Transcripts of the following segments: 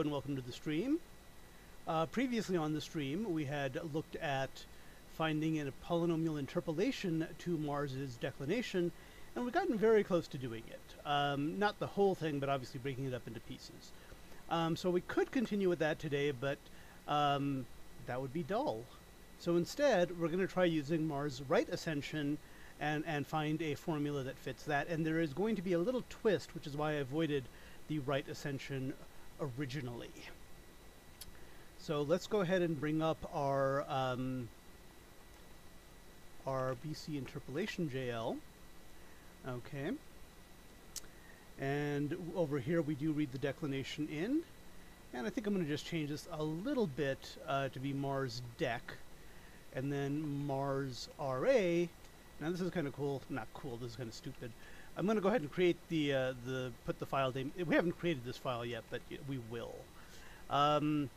And welcome to the stream. Uh, previously on the stream, we had looked at finding a polynomial interpolation to Mars's declination, and we've gotten very close to doing it. Um, not the whole thing, but obviously breaking it up into pieces. Um, so we could continue with that today, but um, that would be dull. So instead, we're going to try using Mars right ascension and, and find a formula that fits that. And there is going to be a little twist, which is why I avoided the right ascension originally. So let's go ahead and bring up our um, our BC interpolation JL. Okay. And over here we do read the declination in. And I think I'm going to just change this a little bit uh, to be Mars dec. And then Mars RA. Now this is kind of cool. Not cool, this is kind of stupid. I'm going to go ahead and create the, uh, the, put the file name, we haven't created this file yet, but we will. Um,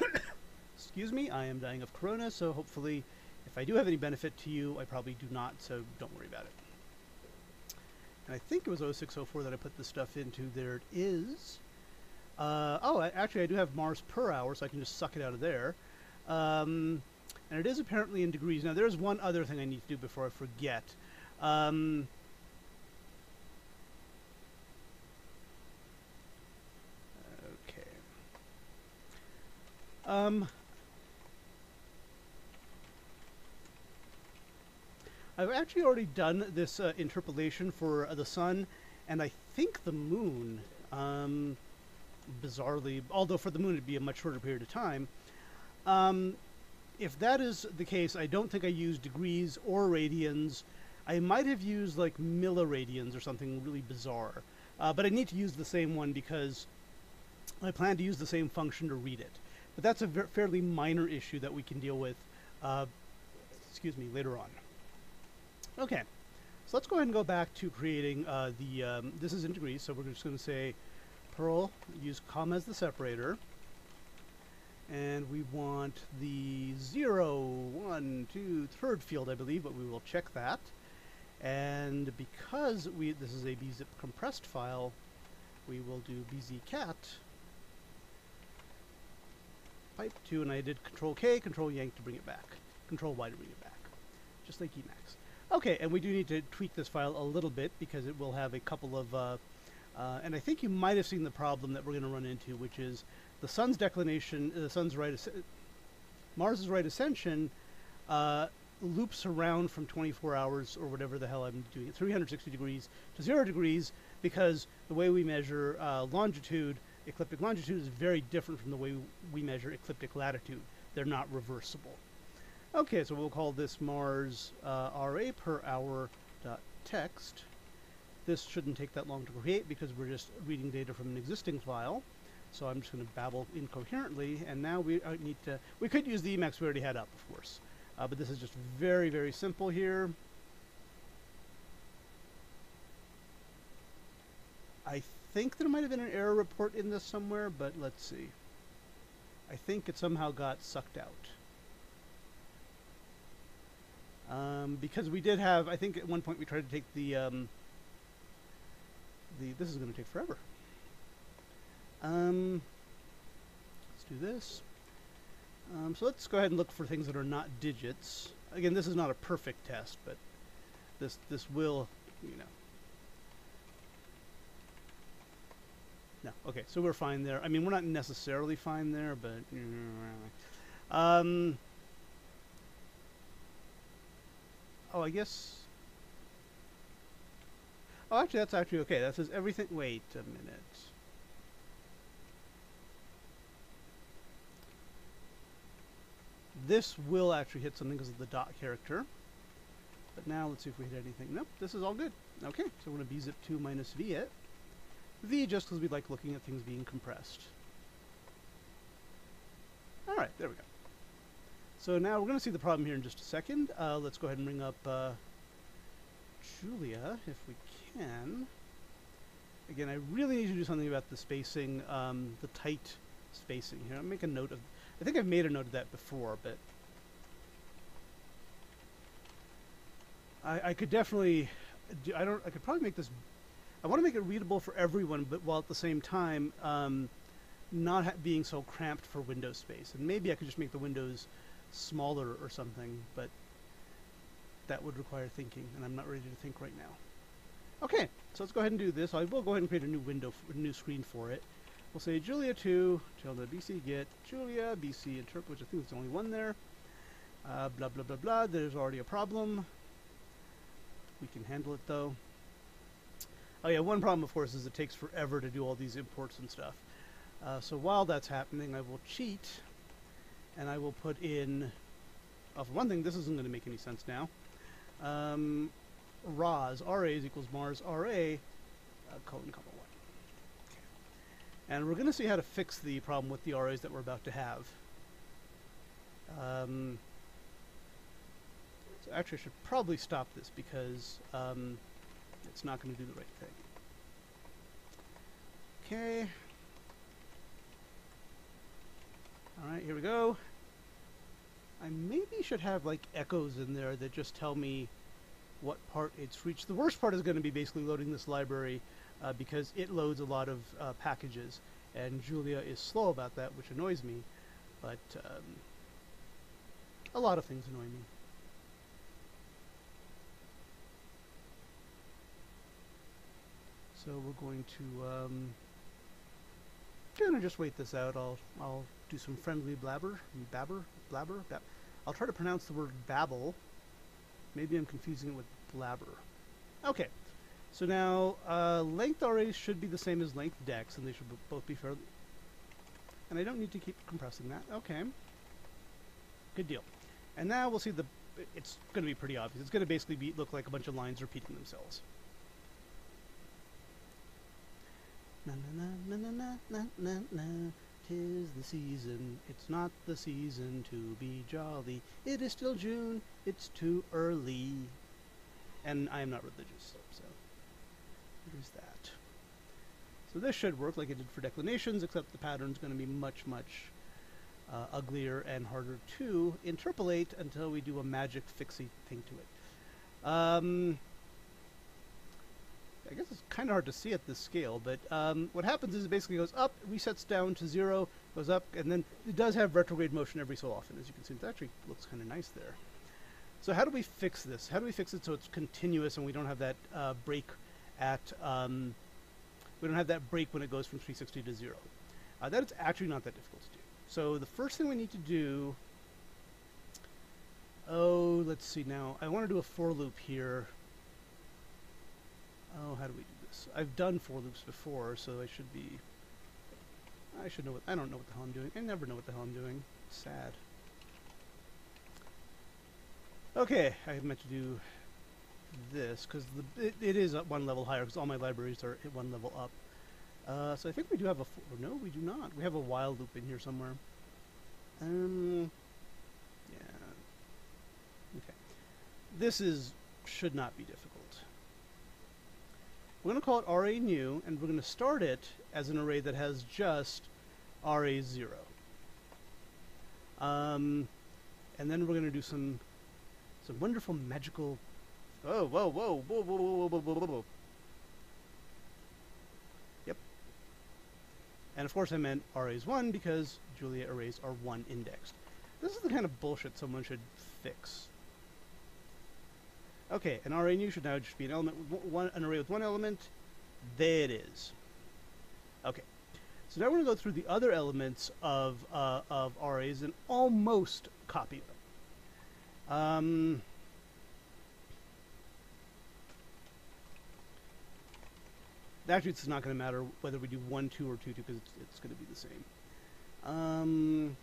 excuse me, I am dying of corona, so hopefully if I do have any benefit to you, I probably do not, so don't worry about it. And I think it was 0604 that I put this stuff into. There it is. Uh, oh, actually I do have Mars per hour, so I can just suck it out of there. Um, and it is apparently in degrees. Now, there's one other thing I need to do before I forget. Um, Um, I've actually already done this uh, interpolation for uh, the sun, and I think the moon, um, bizarrely, although for the moon it'd be a much shorter period of time. Um, if that is the case, I don't think I used degrees or radians. I might have used like milliradians or something really bizarre. Uh, but I need to use the same one because I plan to use the same function to read it. But that's a fairly minor issue that we can deal with, uh, excuse me, later on. Okay, so let's go ahead and go back to creating uh, the, um, this is in degrees, so we're just going to say Perl, use comma as the separator. And we want the zero, one, two, third field, I believe, but we will check that. And because we this is a bzip compressed file, we will do bzcat pipe 2, and I did Control K, Control Yank to bring it back, Control Y to bring it back, just like Emacs. Okay, and we do need to tweak this file a little bit because it will have a couple of, uh, uh, and I think you might have seen the problem that we're going to run into, which is the sun's declination, uh, the sun's right, Mars's right ascension uh, loops around from 24 hours or whatever the hell I'm doing, 360 degrees to zero degrees because the way we measure uh, longitude ecliptic longitude is very different from the way we measure ecliptic latitude. They're not reversible. Okay, so we'll call this Mars uh, RA per hour dot text. This shouldn't take that long to create because we're just reading data from an existing file. So I'm just going to babble incoherently, and now we uh, need to, we could use the Emacs we already had up, of course. Uh, but this is just very, very simple here. I think there might have been an error report in this somewhere, but let's see. I think it somehow got sucked out. Um, because we did have, I think at one point we tried to take the, um, the, this is going to take forever. Um, let's do this. Um, so let's go ahead and look for things that are not digits. Again, this is not a perfect test, but this, this will, you know, No. Okay, so we're fine there. I mean, we're not necessarily fine there, but... Um, oh, I guess... Oh, actually, that's actually okay. That says everything... Wait a minute. This will actually hit something because of the dot character. But now, let's see if we hit anything. Nope, this is all good. Okay, so we're going to bzip2 minus v it. V just because we like looking at things being compressed. Alright, there we go. So now we're going to see the problem here in just a second. Uh, let's go ahead and bring up uh, Julia, if we can. Again, I really need to do something about the spacing, um, the tight spacing here. I'll make a note of... I think I've made a note of that before, but... I, I could definitely... Do, I don't. I could probably make this I want to make it readable for everyone, but while at the same time um, not being so cramped for window space. And maybe I could just make the windows smaller or something, but that would require thinking, and I'm not ready to think right now. Okay, so let's go ahead and do this. I will go ahead and create a new window, a new screen for it. We'll say Julia 2, tilde BC get Julia, BC interpret, which I think is the only one there. Uh, blah, blah, blah, blah. There's already a problem. We can handle it though. Oh yeah, one problem of course is it takes forever to do all these imports and stuff. Uh, so while that's happening, I will cheat, and I will put in. Oh, for one thing, this isn't going to make any sense now. Um, RAS, RA is equals Mars RA, uh, colon comma one. And we're going to see how to fix the problem with the RAs that we're about to have. Um, so actually, I should probably stop this because um, it's not going to do the right thing. Okay. Alright, here we go. I maybe should have like echoes in there that just tell me what part it's reached. The worst part is going to be basically loading this library uh, because it loads a lot of uh, packages and Julia is slow about that, which annoys me. But um, a lot of things annoy me. So we're going to um, gonna just wait this out. I'll I'll do some friendly blabber, babber, blabber. Bab I'll try to pronounce the word babble. Maybe I'm confusing it with blabber. Okay, so now uh, length arrays should be the same as length dex, and they should both be fairly. And I don't need to keep compressing that. Okay, good deal. And now we'll see the. It's going to be pretty obvious. It's going to basically be look like a bunch of lines repeating themselves. Na na na na na na na na. Tis the season. It's not the season to be jolly. It is still June. It's too early. And I am not religious, so there's that. So this should work like it did for declinations, except the pattern's going to be much, much uh, uglier and harder to interpolate until we do a magic fixie thing to it. Um, I guess it's kind of hard to see at this scale, but um, what happens is it basically goes up, resets down to zero, goes up, and then it does have retrograde motion every so often. As you can see, it actually looks kind of nice there. So how do we fix this? How do we fix it so it's continuous and we don't have that uh, break at um, we don't have that break when it goes from 360 to zero? Uh, that is actually not that difficult to do. So the first thing we need to do. Oh, let's see now. I want to do a for loop here. Oh, how do we do this? I've done for loops before, so I should be. I should know what. I don't know what the hell I'm doing. I never know what the hell I'm doing. Sad. Okay, I meant to do this because it, it is one level higher because all my libraries are at one level up. Uh, so I think we do have a. No, we do not. We have a while loop in here somewhere. Um. Yeah. Okay. This is should not be difficult. We're going to call it RA new, and we're going to start it as an array that has just RA zero. Um, and then we're going to do some some wonderful magical. Oh, whoa, whoa, whoa, whoa, whoa, whoa, whoa, whoa, whoa. Yep. And of course, I meant arrays one because Julia arrays are one indexed. This is the kind of bullshit someone should fix. Okay, an new should now just be an element, one, an array with one element. There it is. Okay, so now we're going to go through the other elements of uh, of arrays and almost copy them. Um, actually, it's not going to matter whether we do one, two, or two, two, because it's, it's going to be the same. Um,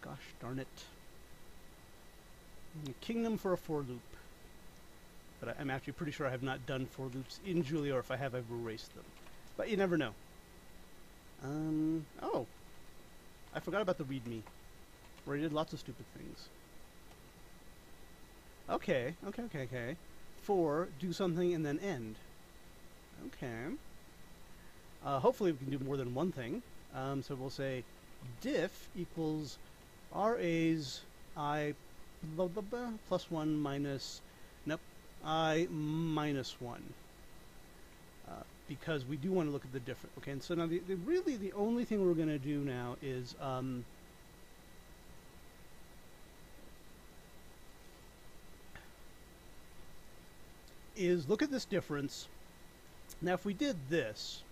gosh darn it. Kingdom for a for loop. But I, I'm actually pretty sure I have not done for loops in Julia, or if I have, I've erased them. But you never know. Um, oh. I forgot about the readme, where I did lots of stupid things. Okay, okay, okay, okay. For, do something and then end. Okay. Uh, hopefully we can do more than one thing. Um, so we'll say diff equals ra's i blah, blah, blah, plus 1 minus, nope, i minus 1. Uh, because we do want to look at the difference. Okay, and so now the, the really the only thing we're going to do now is um, is look at this difference. Now, if we did this,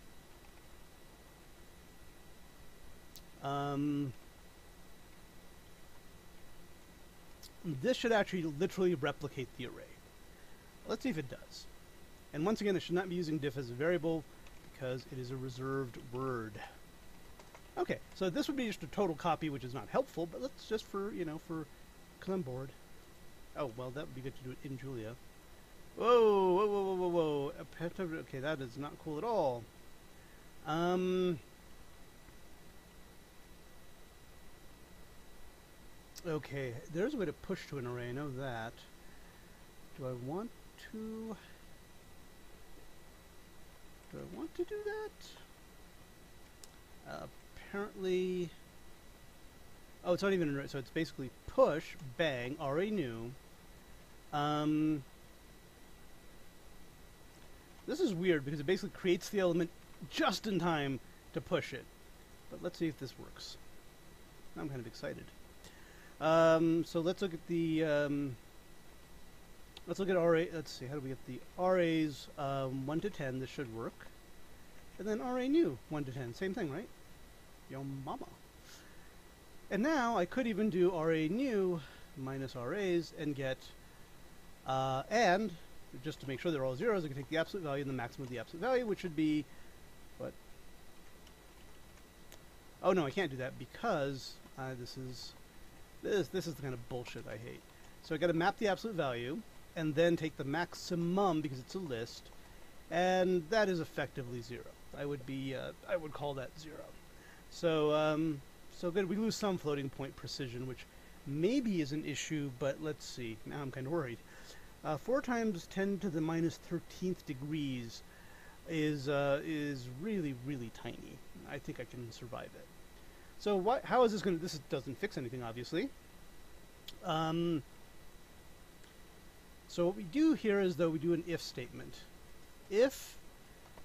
um, this should actually literally replicate the array. Let's see if it does. And once again, it should not be using diff as a variable because it is a reserved word. Okay, so this would be just a total copy, which is not helpful, but let's just for, you know, for, because. Oh, well, that would be good to do it in Julia. Whoa, whoa, whoa, whoa, whoa, whoa. Okay, that is not cool at all. Um... Okay, there's a way to push to an array, I know that. Do I want to... Do I want to do that? Uh, apparently... Oh, it's not even an array, so it's basically push, bang, array new. Um, this is weird because it basically creates the element just in time to push it. But let's see if this works. I'm kind of excited. Um, so let's look at the um, let's look at RA. Let's see, how do we get the RAs um, one to ten? This should work, and then RA new one to ten. Same thing, right? Yo mama. And now I could even do RA new minus RAs and get uh, and just to make sure they're all zeros, I can take the absolute value and the maximum of the absolute value, which would be what? Oh no, I can't do that because uh, this is this, this is the kind of bullshit I hate. So I got to map the absolute value, and then take the maximum because it's a list, and that is effectively zero. I would be, uh, I would call that zero. So, um, so good. We lose some floating point precision, which maybe is an issue, but let's see. Now I'm kind of worried. Uh, 4 times 10 to the minus 13th degrees is uh, is really really tiny. I think I can survive it. So what, how is this going to, this doesn't fix anything, obviously. Um, so what we do here is, though, we do an if statement. If,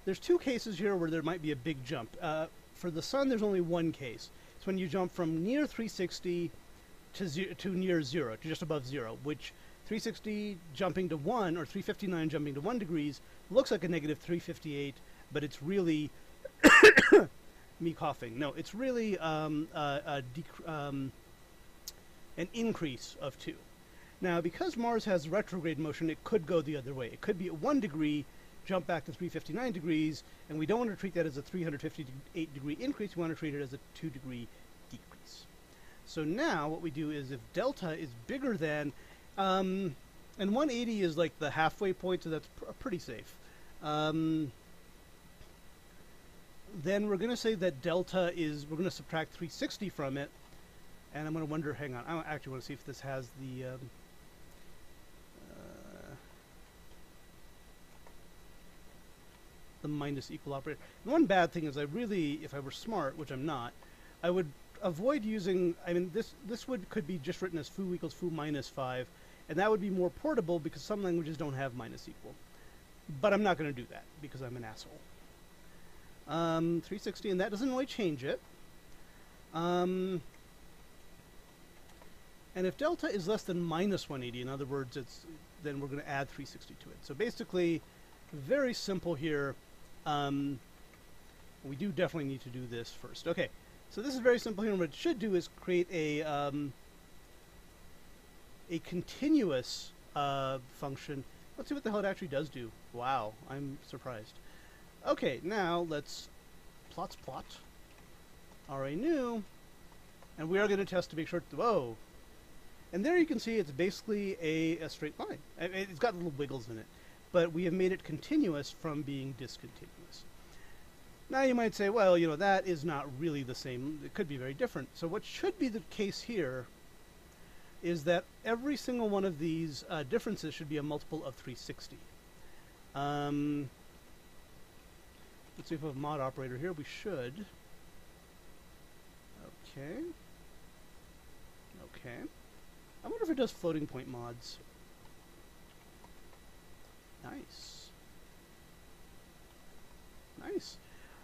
there's two cases here where there might be a big jump. Uh, for the sun, there's only one case. It's when you jump from near 360 to, zero, to near zero, to just above zero, which 360 jumping to 1 or 359 jumping to 1 degrees looks like a negative 358, but it's really me coughing. No, it's really um, a, a um, an increase of 2. Now, because Mars has retrograde motion, it could go the other way. It could be at 1 degree, jump back to 359 degrees, and we don't want to treat that as a 358 degree increase, we want to treat it as a 2 degree decrease. So now what we do is if delta is bigger than, um, and 180 is like the halfway point, so that's pr pretty safe. Um, then we're going to say that delta is, we're going to subtract 360 from it, and I'm going to wonder, hang on, I actually want to see if this has the, um, uh, the minus equal operator. And one bad thing is I really, if I were smart, which I'm not, I would avoid using, I mean, this, this would could be just written as foo equals foo minus 5, and that would be more portable because some languages don't have minus equal. But I'm not going to do that because I'm an asshole. Um, 360, and that doesn't really change it. Um, and if delta is less than minus 180, in other words, it's then we're going to add 360 to it. So basically, very simple here. Um, we do definitely need to do this first. Okay, so this is very simple here. And what it should do is create a um, a continuous uh, function. Let's see what the hell it actually does do. Wow, I'm surprised. Okay, now let's plots plot RA new, and we are going to test to make sure, the whoa. And there you can see it's basically a, a straight line. It's got little wiggles in it, but we have made it continuous from being discontinuous. Now you might say, well, you know, that is not really the same. It could be very different. So what should be the case here is that every single one of these uh, differences should be a multiple of 360. Um, Let's see if we have a mod operator here. We should. Okay. Okay. I wonder if it does floating point mods. Nice. Nice.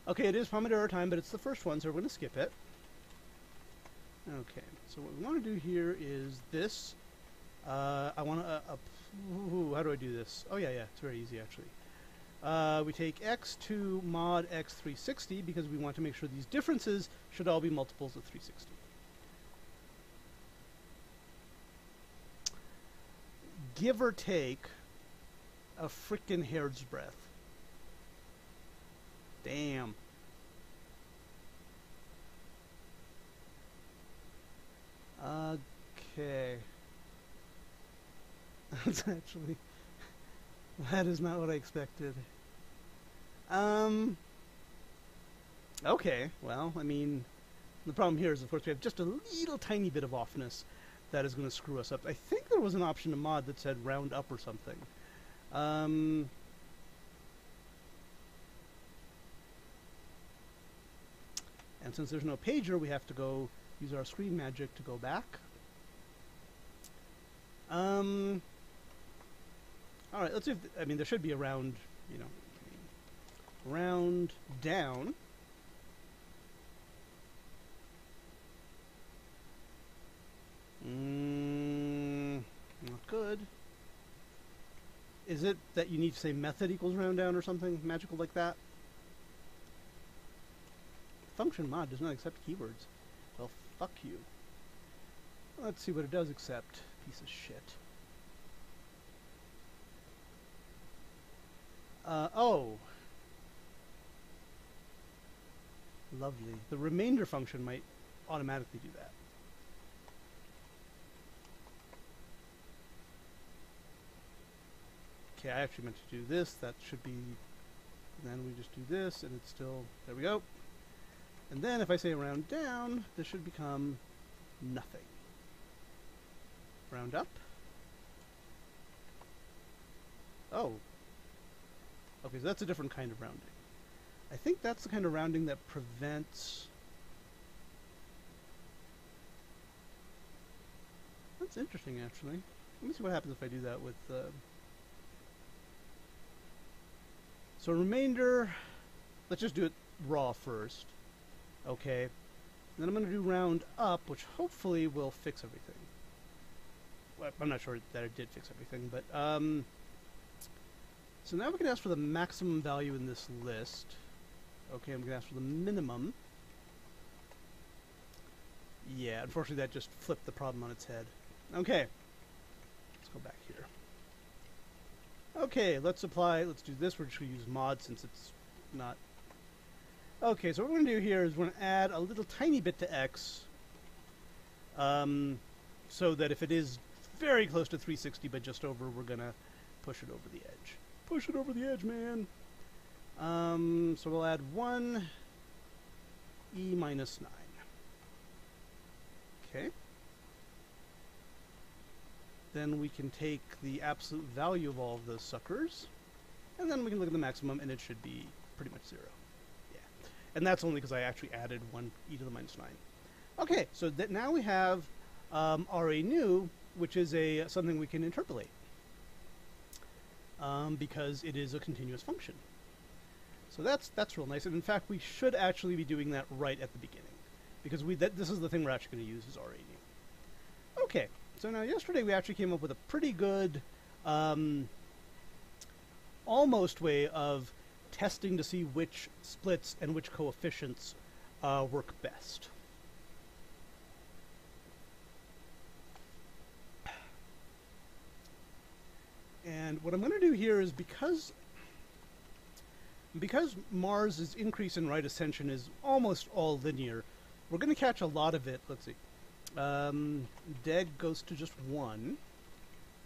Okay, it is Pomodoro time, but it's the first one, so we're going to skip it. Okay, so what we want to do here is this. Uh, I want to... Uh, uh, how do I do this? Oh, yeah, yeah, it's very easy, actually. Uh, we take x to mod x360 because we want to make sure these differences should all be multiples of 360. Give or take a frickin' hair's breadth. Damn. Okay. That's actually... That is not what I expected. Um... Okay, well, I mean... The problem here is, of course, we have just a little tiny bit of offness that is going to screw us up. I think there was an option to mod that said round up or something. Um... And since there's no pager, we have to go use our screen magic to go back. Um, all right, let's see if, I mean, there should be a round, you know, round down. Mm, not good. Is it that you need to say method equals round down or something magical like that? Function mod does not accept keywords. Well, fuck you. Let's see what it does accept. Piece of shit. Uh, oh. Lovely. The remainder function might automatically do that. Okay, I actually meant to do this. That should be... Then we just do this, and it's still... There we go. And then if I say round down, this should become nothing. Round up. Oh. Okay, so that's a different kind of rounding. I think that's the kind of rounding that prevents... That's interesting, actually. Let me see what happens if I do that with... Uh... So remainder... Let's just do it raw first. Okay. Then I'm going to do round up, which hopefully will fix everything. Well, I'm not sure that it did fix everything, but um, so now we can ask for the maximum value in this list. Okay, I'm going to ask for the minimum. Yeah, unfortunately that just flipped the problem on its head. Okay, let's go back here. Okay, let's apply, let's do this. We're just going to use mod since it's not Okay, so what we're going to do here is we're going to add a little tiny bit to x um, so that if it is very close to 360 but just over, we're going to push it over the edge. Push it over the edge, man! Um, so we'll add 1 e minus 9. Okay. Then we can take the absolute value of all of those suckers, and then we can look at the maximum, and it should be pretty much 0 Yeah. and that's only because I actually added 1 e to the minus 9. Okay, so that now we have um, RA new, which is a something we can interpolate um, because it is a continuous function. So that's that's real nice, and in fact, we should actually be doing that right at the beginning because we this is the thing we're actually going to use is RA new. Okay, so now yesterday we actually came up with a pretty good um, almost way of testing to see which splits and which coefficients uh, work best. And what I'm going to do here is because because Mars's increase in right ascension is almost all linear, we're going to catch a lot of it. Let's see. Um, deg goes to just one.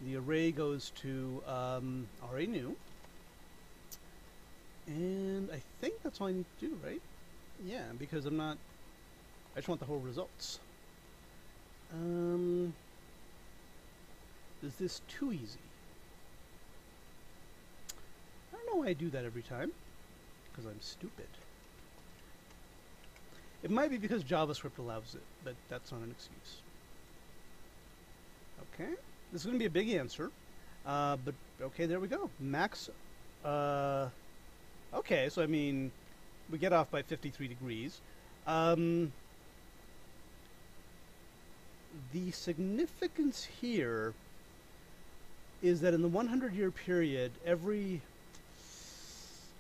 The array goes to um, RA new. And I think that's all I need to do, right? Yeah, because I'm not... I just want the whole results. Um... Is this too easy? I don't know why I do that every time. Because I'm stupid. It might be because JavaScript allows it, but that's not an excuse. Okay, this is going to be a big answer. Uh, but, okay, there we go. Max... Uh, Okay, so I mean, we get off by 53 degrees. Um, the significance here is that in the 100 year period, every.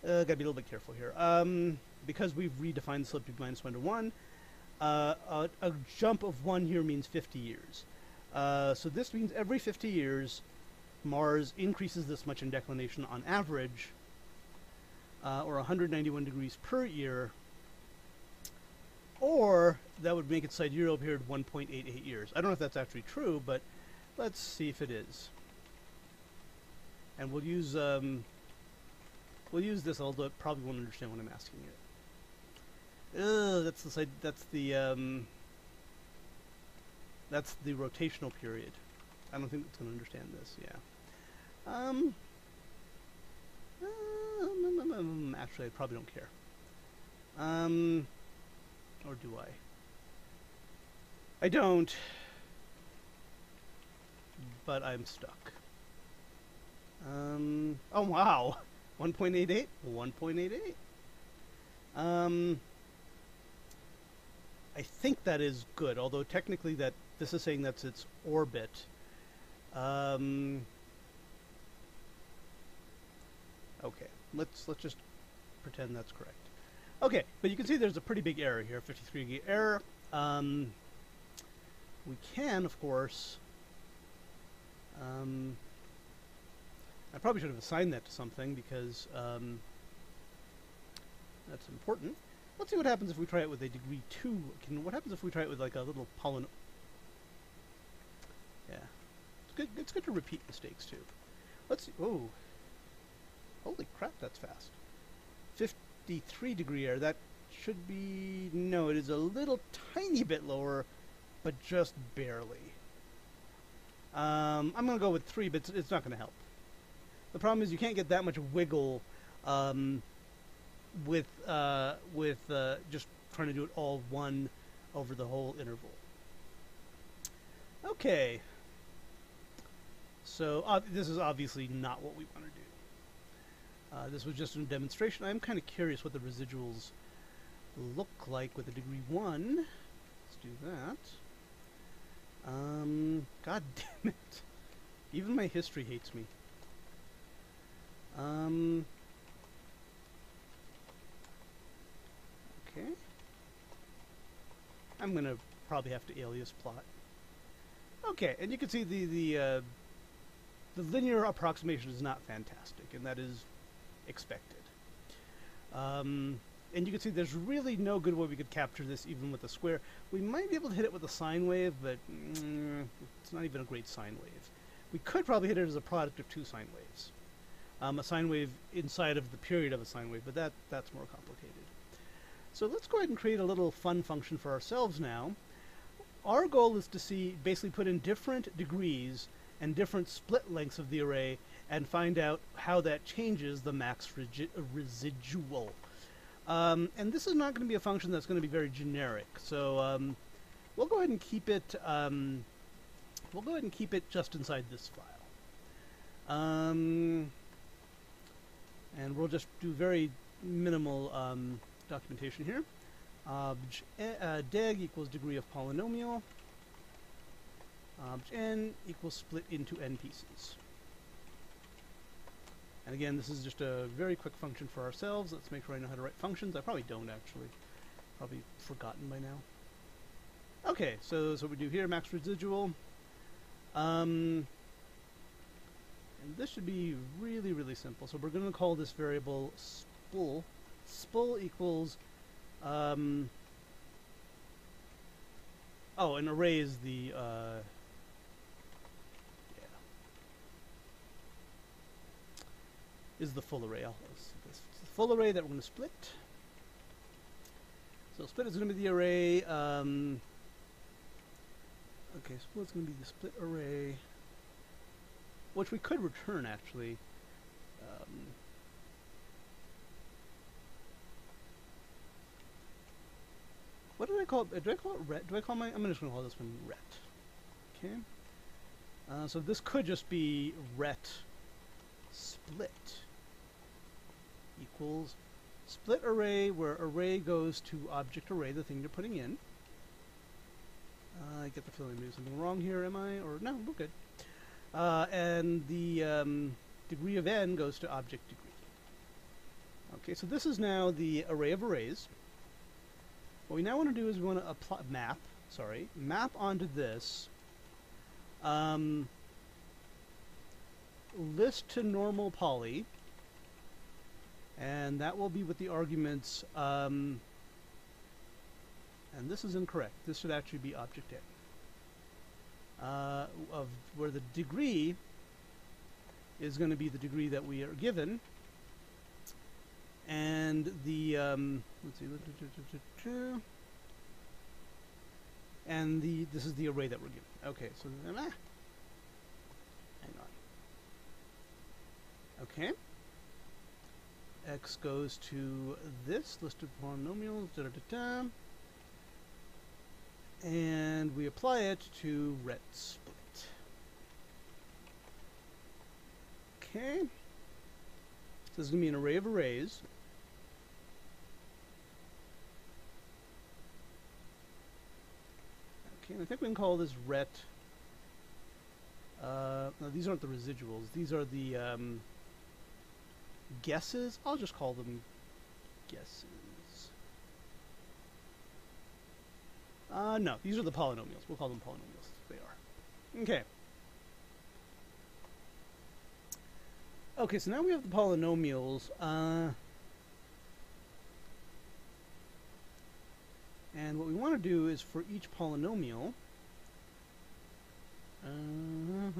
Uh, gotta be a little bit careful here. Um, because we've redefined the slope to minus 1 to 1, uh, a, a jump of 1 here means 50 years. Uh, so this means every 50 years, Mars increases this much in declination on average, uh, or 191 degrees per year, or that would make its sidereal period 1.88 years. I don't know if that's actually true, but let's see if it is. And we'll use um, we'll use this, although it probably won't understand what I'm asking it. Ugh, that's the side. That's the um, that's the rotational period. I don't think it's going to understand this. Yeah. Um. um, actually, I probably don't care. Um. Or do I? I don't. But I'm stuck. Um. Oh wow. 1.88. 1.88. Um. I think that is good, although technically that this is saying that's its orbit. Um, okay, let's let's just pretend that's correct. Okay, but you can see there's a pretty big error here, 53 degree error. Um, we can, of course. Um, I probably should have assigned that to something because um, that's important. Let's see what happens if we try it with a degree 2. Can, what happens if we try it with like a little polynomial? Yeah. It's good, it's good to repeat mistakes too. Let's see. Oh. Holy crap, that's fast. 53 degree error. That should be... No, it is a little tiny bit lower, but just barely. Um, I'm going to go with 3, but it's, it's not going to help. The problem is you can't get that much wiggle um, with uh, with uh, just trying to do it all one over the whole interval. Okay. So uh, this is obviously not what we want to do. Uh, this was just a demonstration. I'm kind of curious what the residuals look like with a degree 1. Let's do that. Um, God damn it. Even my history hates me. Um, okay. I'm gonna probably have to alias plot. Okay, and you can see the the uh, the linear approximation is not fantastic, and that is expected. Um, and you can see there's really no good way we could capture this even with a square. We might be able to hit it with a sine wave, but mm, it's not even a great sine wave. We could probably hit it as a product of two sine waves um, a sine wave inside of the period of a sine wave, but that, that's more complicated. So let's go ahead and create a little fun function for ourselves now. Our goal is to see, basically put in different degrees and different split lengths of the array and find out how that changes the max residual. Um, and this is not going to be a function that's going to be very generic. So um, we'll go ahead and keep it. Um, we'll go ahead and keep it just inside this file. And we'll just do very minimal um, documentation here. Obj uh, deg equals degree of polynomial. Obj n equals split into n pieces. And again, this is just a very quick function for ourselves. Let's make sure I know how to write functions. I probably don't actually. Probably forgotten by now. Okay, so, so we do here, max residual. Um, this should be really, really simple. So we're going to call this variable spool. Spool equals, um, oh, an array is the, uh, yeah, is the full array. I'll, this the full array that we're going to split. So split is going to be the array. Um, okay, is going to be the split array which we could return actually. Um, what did I call it? Do I call it ret? Do I call my? I'm just going to call this one ret. Okay. Uh, so this could just be ret split equals split array where array goes to object array, the thing you're putting in. Uh, I get the feeling I'm doing something wrong here, am I? Or no, we're good. Uh, and the um, degree of n goes to object degree. Okay, so this is now the array of arrays. What we now want to do is we want to apply map, sorry, map onto this um, list to normal poly, and that will be with the arguments, um, and this is incorrect. This should actually be object n, uh, of where the degree is going to be the degree that we are given, and the um, let's see, and the this is the array that we're given. Okay, so then, ah, hang on. Okay. X goes to this list of polynomials, da da da da, and we apply it to ret split. Okay. So this is going to be an array of arrays. Okay, and I think we can call this ret. Uh, no, these aren't the residuals. These are the um, guesses. I'll just call them guesses. Uh, no, these are the polynomials. We'll call them polynomials. They are. Okay. Okay, so now we have the polynomials. Uh, and what we want to do is for each polynomial, uh,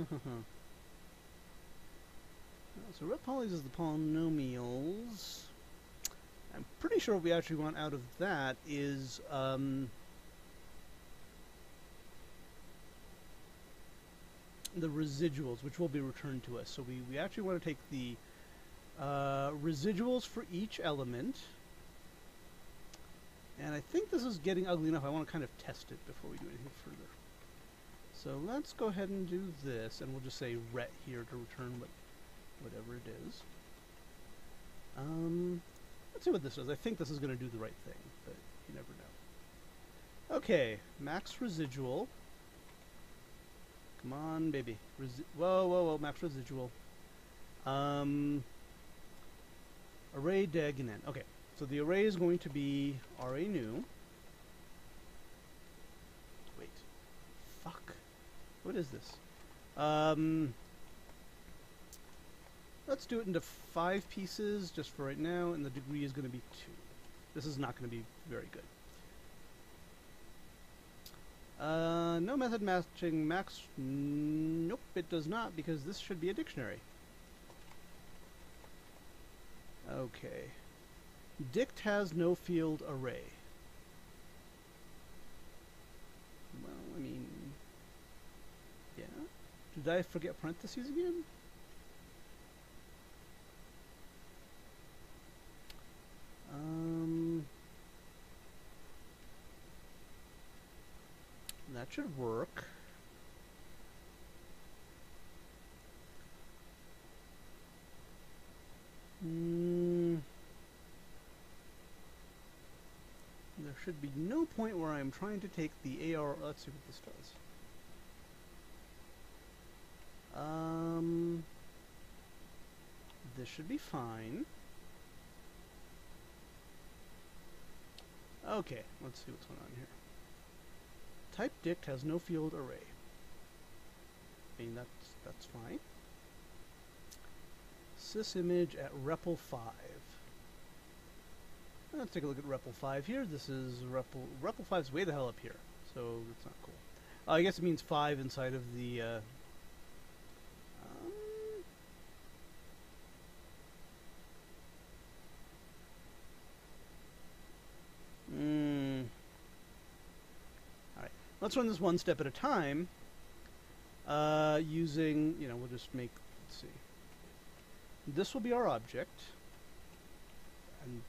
so ret polys is the polynomials. I'm pretty sure what we actually want out of that is um, the residuals, which will be returned to us. So we, we actually want to take the uh, residuals for each element. And I think this is getting ugly enough. I want to kind of test it before we do anything further. So let's go ahead and do this, and we'll just say ret here to return what, whatever it is. Um, let's see what this does. I think this is going to do the right thing, but you never know. Okay, max residual. Come on, baby. Resi whoa, whoa, whoa, max residual. Um, array n. Okay, so the array is going to be array new. Wait. Fuck. What is this? Um, let's do it into five pieces just for right now, and the degree is going to be two. This is not going to be very good. Uh, no method matching max. Nope, it does not because this should be a dictionary. Okay. Dict has no field array. Well, I mean, yeah. Did I forget parentheses again? Um, that should work. Mm, there should be no point where I'm trying to take the AR. Let's see what this does. Um, this should be fine. Okay, let's see what's going on here. Type dict has no field array. I mean, that's, that's fine. Sysimage at REPL 5. Let's take a look at REPL 5 here. This is REPL, REPL 5 is way the hell up here, so that's not cool. Uh, I guess it means 5 inside of the... Uh, let's run this one step at a time uh, using, you know, we'll just make, let's see. This will be our object. And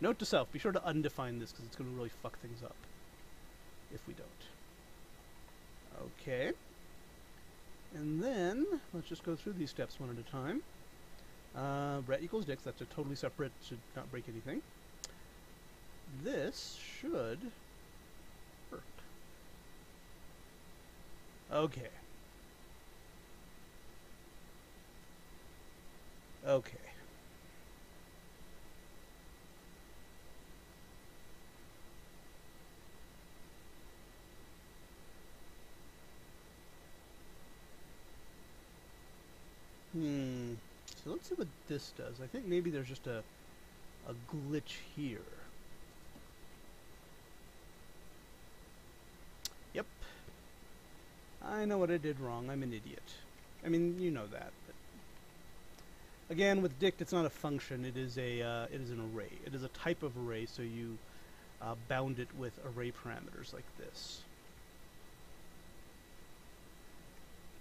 note to self, be sure to undefine this because it's going to really fuck things up if we don't. Okay. And then, let's just go through these steps one at a time. Uh, ret equals dix. That's a totally separate. Should not break anything. This should Okay. Okay. Hmm. So let's see what this does. I think maybe there's just a a glitch here. Yep. I know what I did wrong. I'm an idiot. I mean, you know that. Again, with dict, it's not a function. It is a uh, it is an array. It is a type of array. So you uh, bound it with array parameters like this,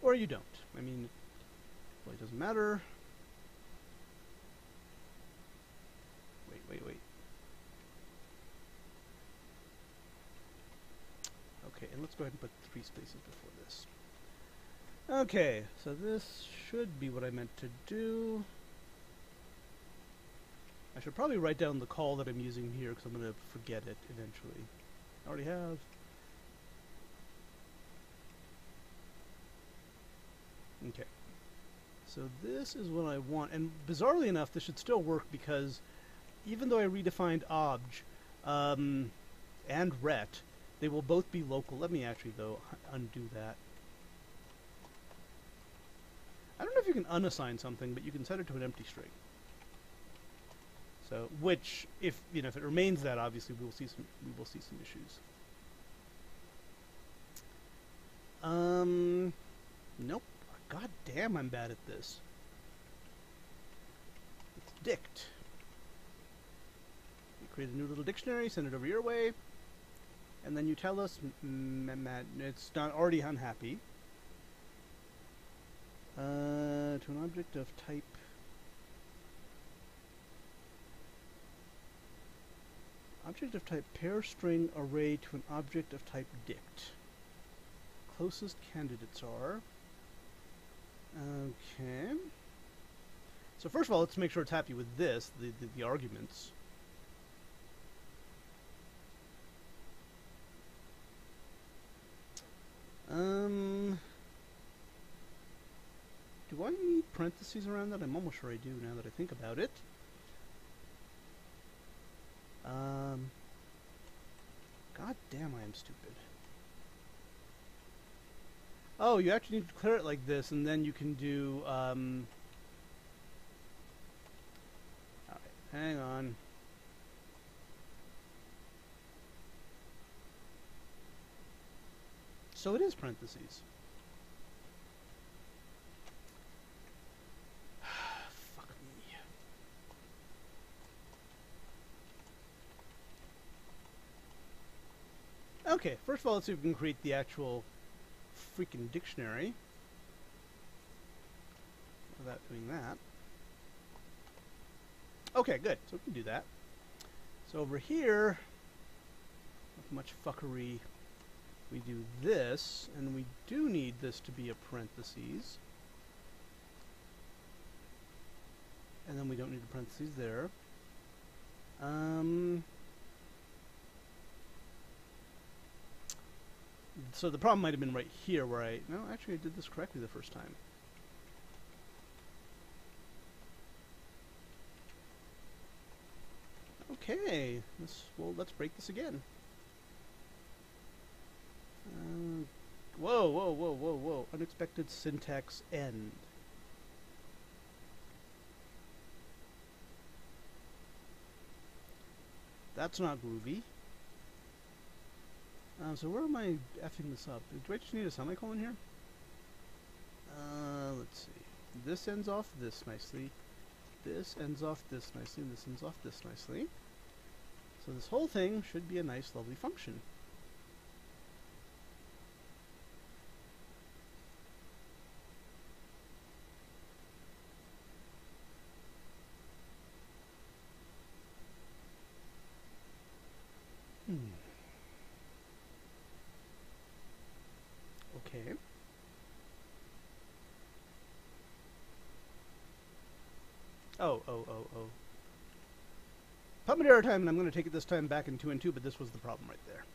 or you don't. I mean, it doesn't matter. Wait, wait, wait. Okay, and let's go ahead and put three spaces before this. Okay, so this should be what I meant to do. I should probably write down the call that I'm using here because I'm going to forget it eventually. I already have. Okay. So this is what I want. And bizarrely enough, this should still work because even though I redefined obj um, and ret, they will both be local. Let me actually, though, undo that. I don't know if you can unassign something, but you can set it to an empty string. So, which, if you know, if it remains that, obviously we will see some we will see some issues. Um, nope. God damn, I'm bad at this. It's dict. You create a new little dictionary, send it over your way, and then you tell us that it's not already unhappy. Uh, to an object of type object of type pair string array to an object of type dict. Closest candidates are Okay. So first of all, let's make sure it's happy with this, the, the, the arguments. Um, do I need parentheses around that? I'm almost sure I do now that I think about it. Um, God damn, I am stupid. Oh, you actually need to clear it like this, and then you can do, um... Alright, hang on. So it is parentheses. Fuck me. Okay, first of all, let's see if we can create the actual freaking dictionary without doing that. Okay, good. So we can do that. So over here, much fuckery, we do this, and we do need this to be a parentheses. And then we don't need a parentheses there. Um, so the problem might have been right here where I... No, actually I did this correctly the first time. Okay, this, well, let's break this again. Uh, whoa, whoa, whoa, whoa, whoa. Unexpected syntax end. That's not groovy. Uh, so where am I effing this up? Do I just need a semicolon here? Uh, let's see. This ends off this nicely. This ends off this nicely, and this ends off this nicely. So this whole thing should be a nice, lovely function. Hmm. Okay. Oh, oh, oh, oh. Me time, and I'm going to take it this time back in 2 and 2, but this was the problem right there.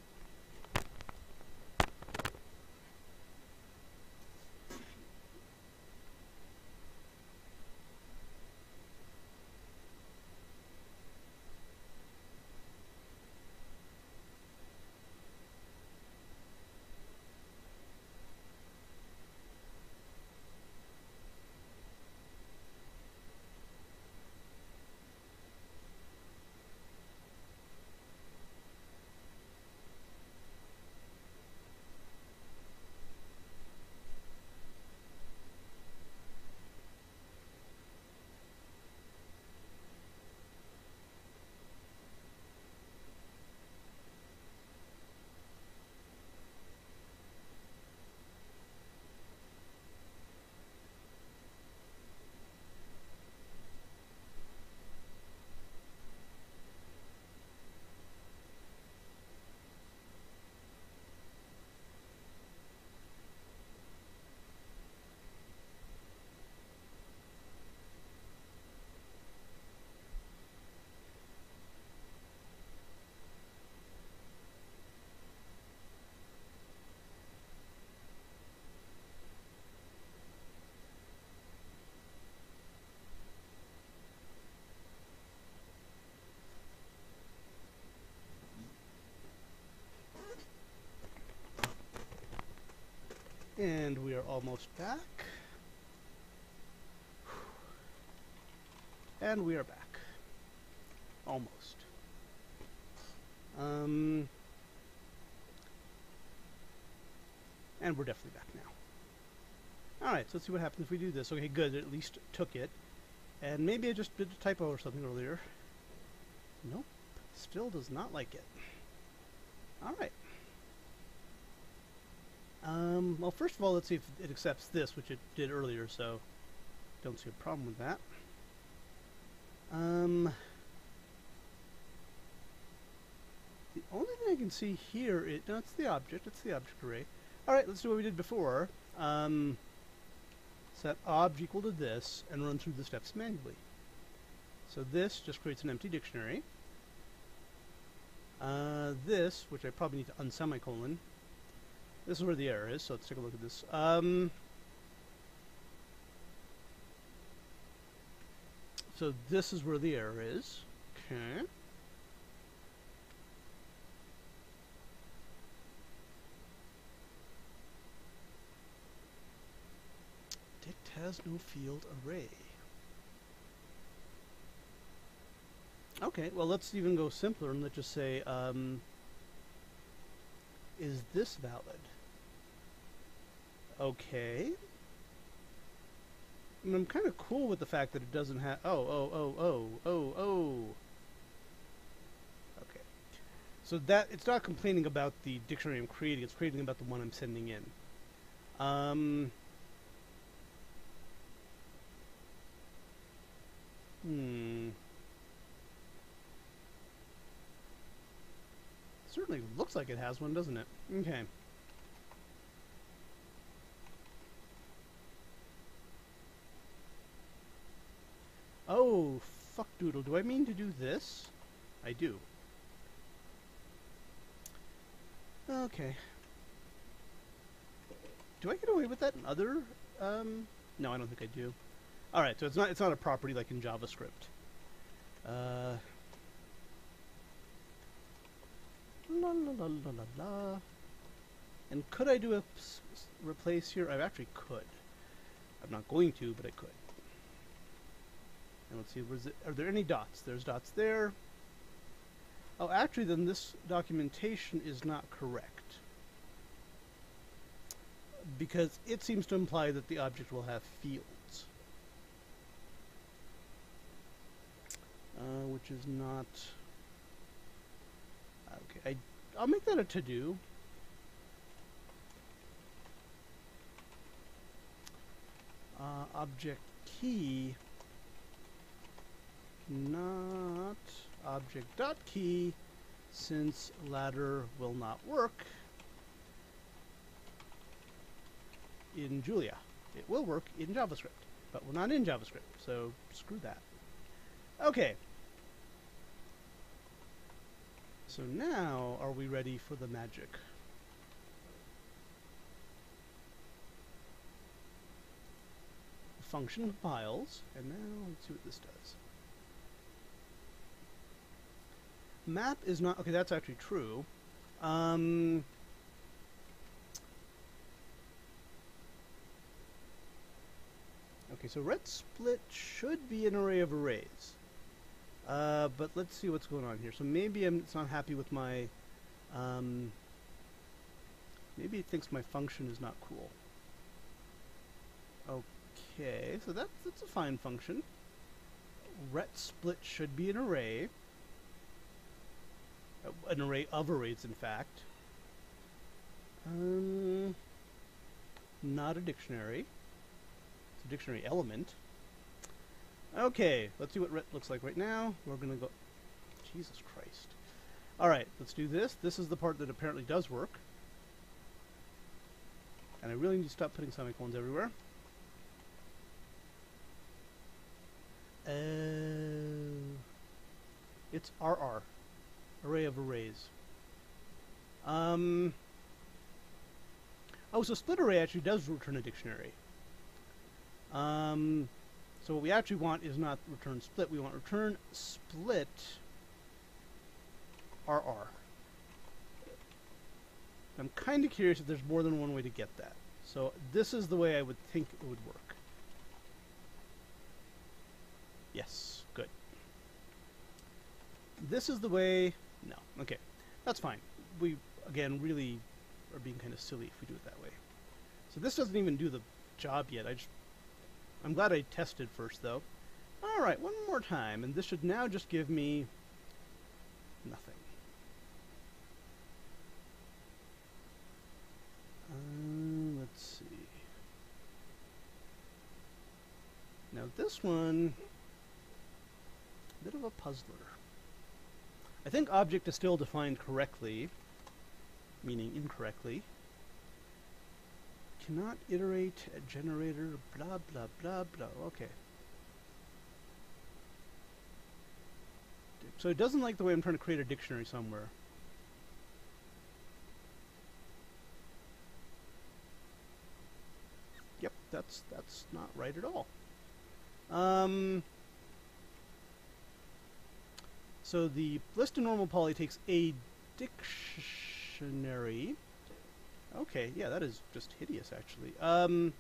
And we are almost back. And we are back. Almost. Um, and we're definitely back now. Alright, so let's see what happens if we do this. Okay, good, it at least took it. And maybe I just did a typo or something earlier. Nope, still does not like it. Alright. Um, well, first of all, let's see if it accepts this, which it did earlier, so don't see a problem with that. Um, the only thing I can see here is, no, it's the object, it's the object array. Alright, let's do what we did before. Um, set obj equal to this and run through the steps manually. So this just creates an empty dictionary. Uh, this, which I probably need to unsemicolon, this is where the error is, so let's take a look at this. Um, so this is where the error is. Okay. Dict has no field array. Okay, well let's even go simpler and let's just say, um, is this valid? Okay. And I'm kind of cool with the fact that it doesn't have... Oh, oh, oh, oh, oh, oh. Okay. So that, it's not complaining about the dictionary I'm creating, it's creating about the one I'm sending in. Um... Hmm. Certainly looks like it has one, doesn't it? Okay. Oh, fuck doodle. Do I mean to do this? I do. Okay. Do I get away with that in other? Um, no, I don't think I do. All right, so it's not it's not a property like in JavaScript. Uh, la la la la la la. And could I do a replace here? I actually could. I'm not going to, but I could. And let's see, it, are there any dots? There's dots there. Oh, actually, then this documentation is not correct. Because it seems to imply that the object will have fields. Uh, which is not... Okay, I, I'll make that a to-do. Uh, object key not object dot key since ladder will not work in Julia. It will work in JavaScript, but we're not in JavaScript, so screw that. Okay. So now, are we ready for the magic? Function compiles, and now let's see what this does. Map is not, okay, that's actually true. Um, okay, so ret split should be an array of arrays. Uh, but let's see what's going on here. So maybe I'm it's not happy with my, um, maybe it thinks my function is not cool. Okay, so that's, that's a fine function. Ret split should be an array. An array of arrays, in fact. Um, not a dictionary. It's a dictionary element. Okay, let's see what ret looks like right now. We're going to go... Jesus Christ. Alright, let's do this. This is the part that apparently does work. And I really need to stop putting semicolons everywhere. Uh, it's RR. Array of arrays. Um... Oh, so split array actually does return a dictionary. Um, so what we actually want is not return split, we want return split RR. I'm kind of curious if there's more than one way to get that. So this is the way I would think it would work. Yes, good. This is the way... No, okay. That's fine. We, again, really are being kind of silly if we do it that way. So this doesn't even do the job yet. I just I'm glad I tested first, though. Alright, one more time, and this should now just give me nothing. Uh, let's see. Now this one, a bit of a puzzler. I think object is still defined correctly, meaning incorrectly cannot iterate a generator, blah, blah, blah, blah. Okay. So it doesn't like the way I'm trying to create a dictionary somewhere. Yep, that's that's not right at all. Um, so the list of normal poly takes a dictionary Okay, yeah, that is just hideous, actually. Um...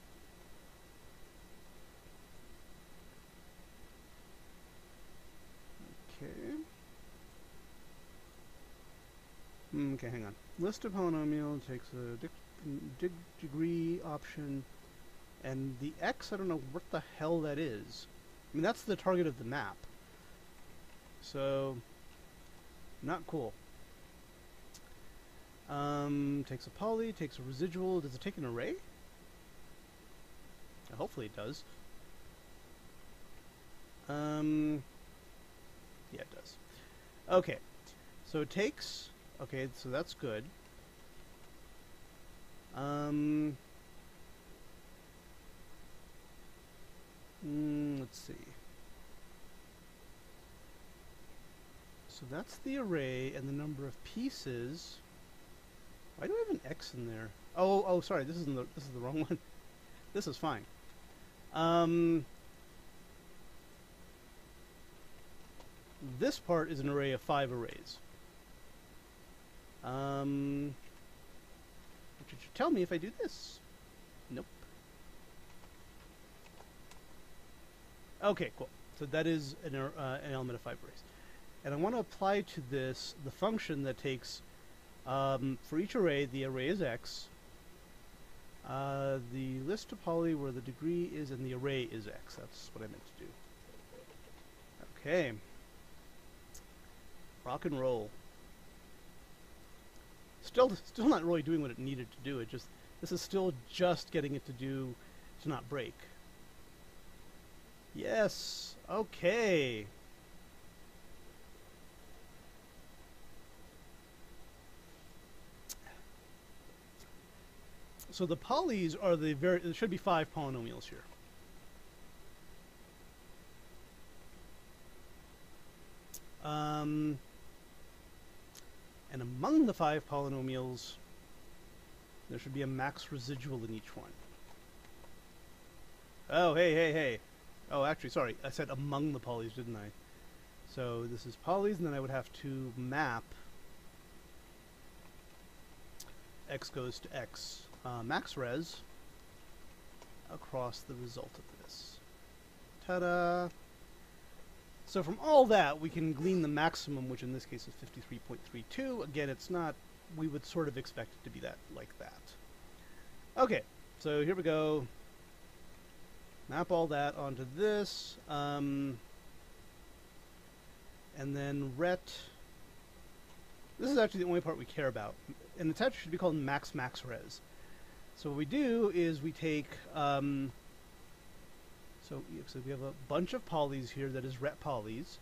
Okay. Hmm, okay, hang on. List of polynomial takes a dig degree option, and the x, I don't know what the hell that is. I mean, that's the target of the map. So, not cool. Um, takes a poly, takes a residual. Does it take an array? Hopefully it does. Um, yeah, it does. Okay, so it takes. Okay, so that's good. Um, mm, let's see. So that's the array, and the number of pieces. Why do I have an X in there? Oh, oh, sorry. This is the this is the wrong one. this is fine. Um, this part is an array of five arrays. Um, which should tell me if I do this. Nope. Okay, cool. So that is an, uh, an element of five arrays. And I want to apply to this the function that takes um, for each array, the array is x. Uh, the list of poly where the degree is and the array is x. That's what I meant to do. Okay. Rock and roll. Still, still not really doing what it needed to do. It just, this is still just getting it to do, to not break. Yes. Okay. So the polys are the very, there should be five polynomials here. Um, and among the five polynomials, there should be a max residual in each one. Oh, hey, hey, hey. Oh, actually, sorry. I said among the polys, didn't I? So this is polys, and then I would have to map x goes to x uh, max res across the result of this. Ta-da! So from all that, we can glean the maximum, which in this case is 53.32. Again, it's not, we would sort of expect it to be that like that. Okay, so here we go. Map all that onto this. Um, and then ret. This is actually the only part we care about. And it's actually should be called max max res. So what we do is we take, um, so, so we have a bunch of polys here that is ret polys.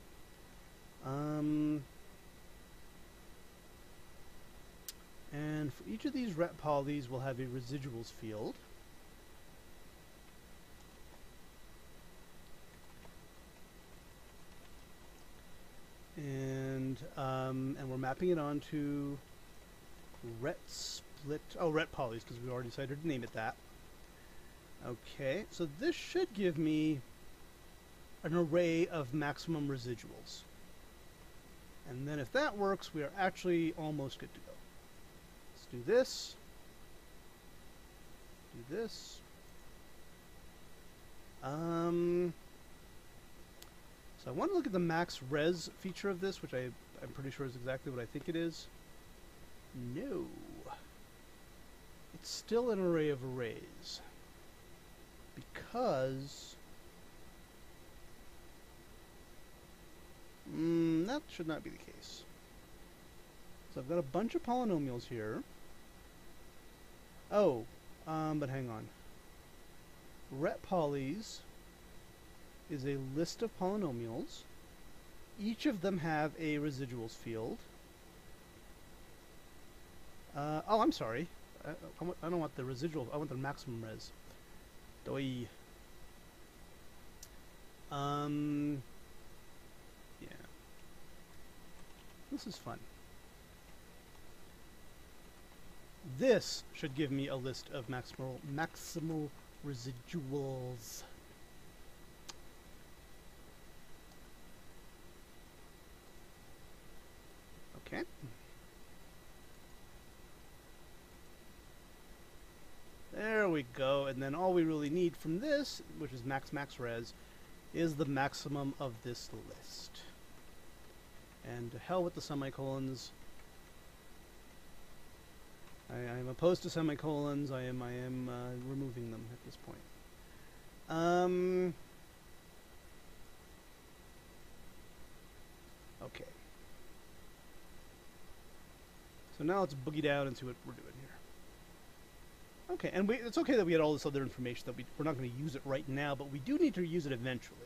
Um, and for each of these ret polys, we'll have a residuals field. And, um, and we're mapping it onto ret split, oh, ret polys, because we already decided to name it that. Okay, so this should give me an array of maximum residuals. And then if that works, we are actually almost good to go. Let's do this. Do this. Um, so I want to look at the max res feature of this, which I, I'm pretty sure is exactly what I think it is. No. It's still an array of arrays. Because... Mm, that should not be the case. So I've got a bunch of polynomials here. Oh, um, but hang on. Ret polys is a list of polynomials. Each of them have a residuals field. Uh, oh, I'm sorry. I, I, I, don't want the residual. I want the maximum res. Doi. Um. Yeah. This is fun. This should give me a list of maximal maximal residuals. Okay. There we go. And then all we really need from this, which is max max res, is the maximum of this list. And to hell with the semicolons. I, am opposed to semicolons. I am I am uh, removing them at this point. Um. Okay. So now let's boogie down and see what we're doing here. Okay, and we, it's okay that we had all this other information that we, we're not going to use it right now, but we do need to use it eventually.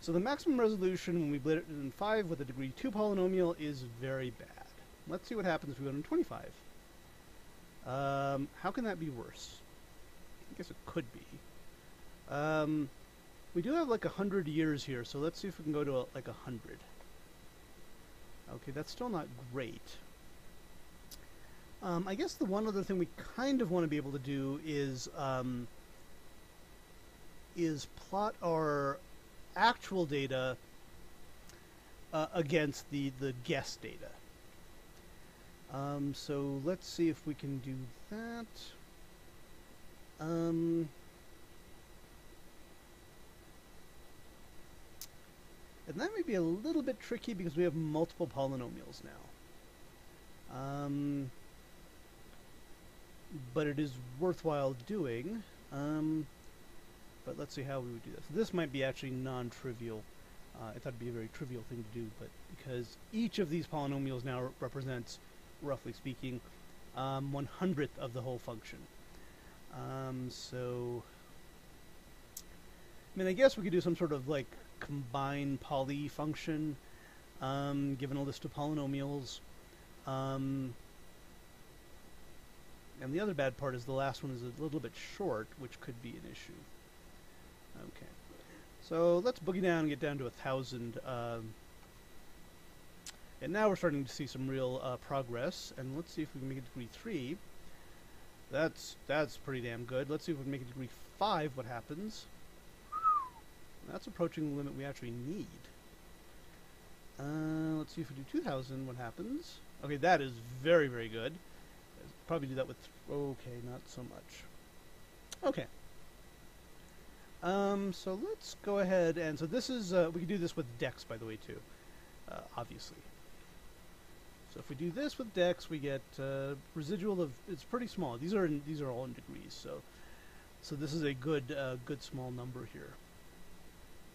So the maximum resolution when we split it in 5 with a degree 2 polynomial is very bad. Let's see what happens if we go to 25. Um, how can that be worse? I guess it could be. Um, we do have like a hundred years here, so let's see if we can go to a, like a hundred. Okay, that's still not great. Um, I guess the one other thing we kind of want to be able to do is um, is plot our actual data uh, against the the guess data. Um, so let's see if we can do that. Um, and that may be a little bit tricky because we have multiple polynomials now. Um, but it is worthwhile doing. Um, but let's see how we would do this. This might be actually non-trivial. Uh, I thought it'd be a very trivial thing to do, but because each of these polynomials now represents roughly speaking, um, one hundredth of the whole function. Um, so, I mean, I guess we could do some sort of like combine poly function, um, given a list of polynomials. Um, and the other bad part is the last one is a little bit short, which could be an issue. Okay. So let's boogie down and get down to a thousand. Um, And now we're starting to see some real uh, progress. And let's see if we can make it degree 3. That's that's pretty damn good. Let's see if we can make it degree 5, what happens. That's approaching the limit we actually need. Uh, let's see if we do 2000, what happens. Okay, that is very, very good. Probably do that with... okay, not so much. Okay. Um, so let's go ahead and... So this is... Uh, we can do this with dex, by the way, too. Uh, obviously. So if we do this with dex, we get uh, residual of... It's pretty small. These are in, these are all in degrees, so... So this is a good, uh, good small number here.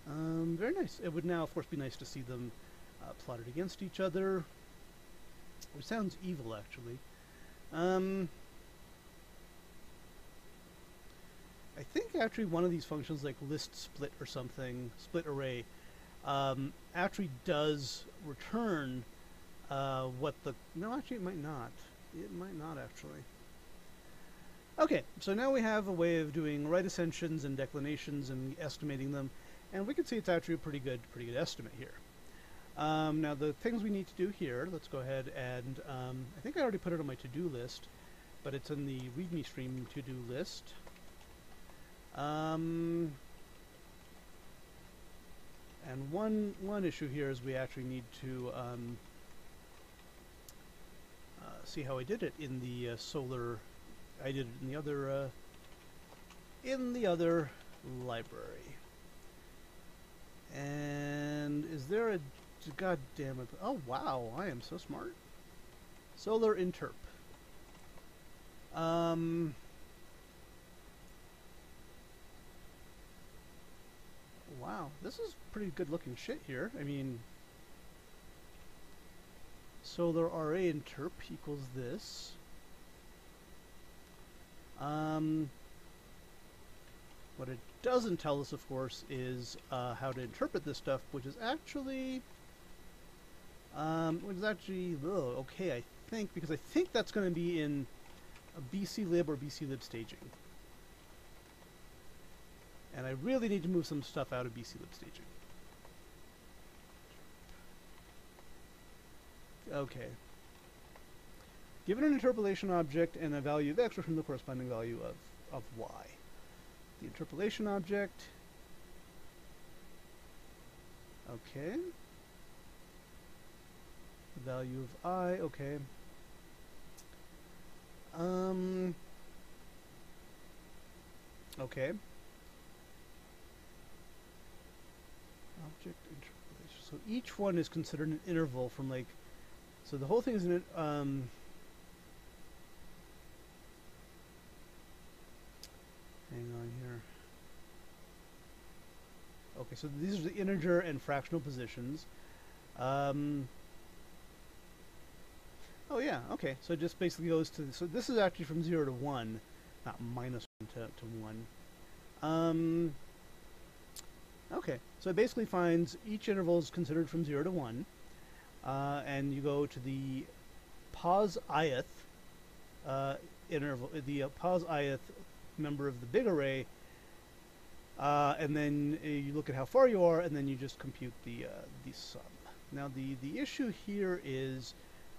Um, very nice. It would now, of course, be nice to see them uh, plotted against each other. Which sounds evil, actually. Um, I think actually one of these functions, like list split or something, split array, um, actually does return uh, what the... No, actually it might not. It might not, actually. Okay, so now we have a way of doing right ascensions and declinations and estimating them, and we can see it's actually a pretty good, pretty good estimate here. Um, now the things we need to do here, let's go ahead and, um, I think I already put it on my to-do list, but it's in the README stream to-do list. Um, and one, one issue here is we actually need to um, uh, see how I did it in the uh, solar, I did it in the other, uh, in the other library. And is there a God damn it. Oh, wow. I am so smart. Solar interp. Um... Wow, this is pretty good looking shit here. I mean... Solar RA interp equals this. Um... What it doesn't tell us, of course, is uh, how to interpret this stuff, which is actually um, which is actually okay, I think, because I think that's going to be in a BC Lib or BC Lib staging. And I really need to move some stuff out of BC Lib staging. Okay. Given an interpolation object and a value of x from the corresponding value of, of y. The interpolation object. Okay value of i, okay. Um, okay. Object interpolation. So each one is considered an interval from like, so the whole thing is an, um, hang on here. Okay, so these are the integer and fractional positions. Um, Oh yeah, okay. So it just basically goes to, so this is actually from 0 to 1, not minus 1 to, to 1. Um, okay, so it basically finds each interval is considered from 0 to 1, uh, and you go to the pause ith uh, interval, the uh, pos ith member of the big array, uh, and then uh, you look at how far you are, and then you just compute the uh, the sum. Now the the issue here is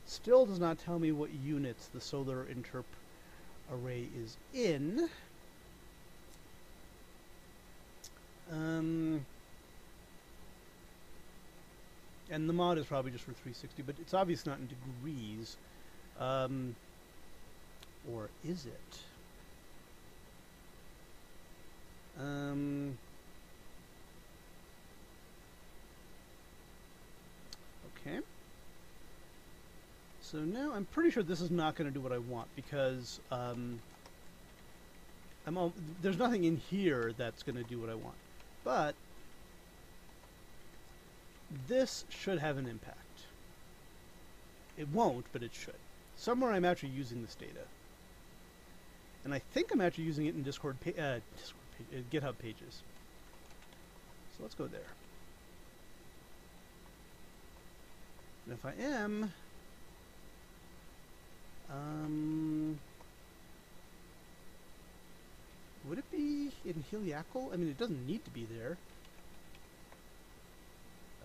Still does not tell me what units the solar interp array is in. Um, and the mod is probably just for 360, but it's obviously not in degrees. Um, or is it? Um, okay. So now I'm pretty sure this is not going to do what I want because um, I'm all, there's nothing in here that's going to do what I want. But this should have an impact. It won't, but it should. Somewhere I'm actually using this data. And I think I'm actually using it in Discord, pa uh, Discord pa uh, GitHub pages. So let's go there. And if I am, um, would it be in Heliacal? I mean, it doesn't need to be there.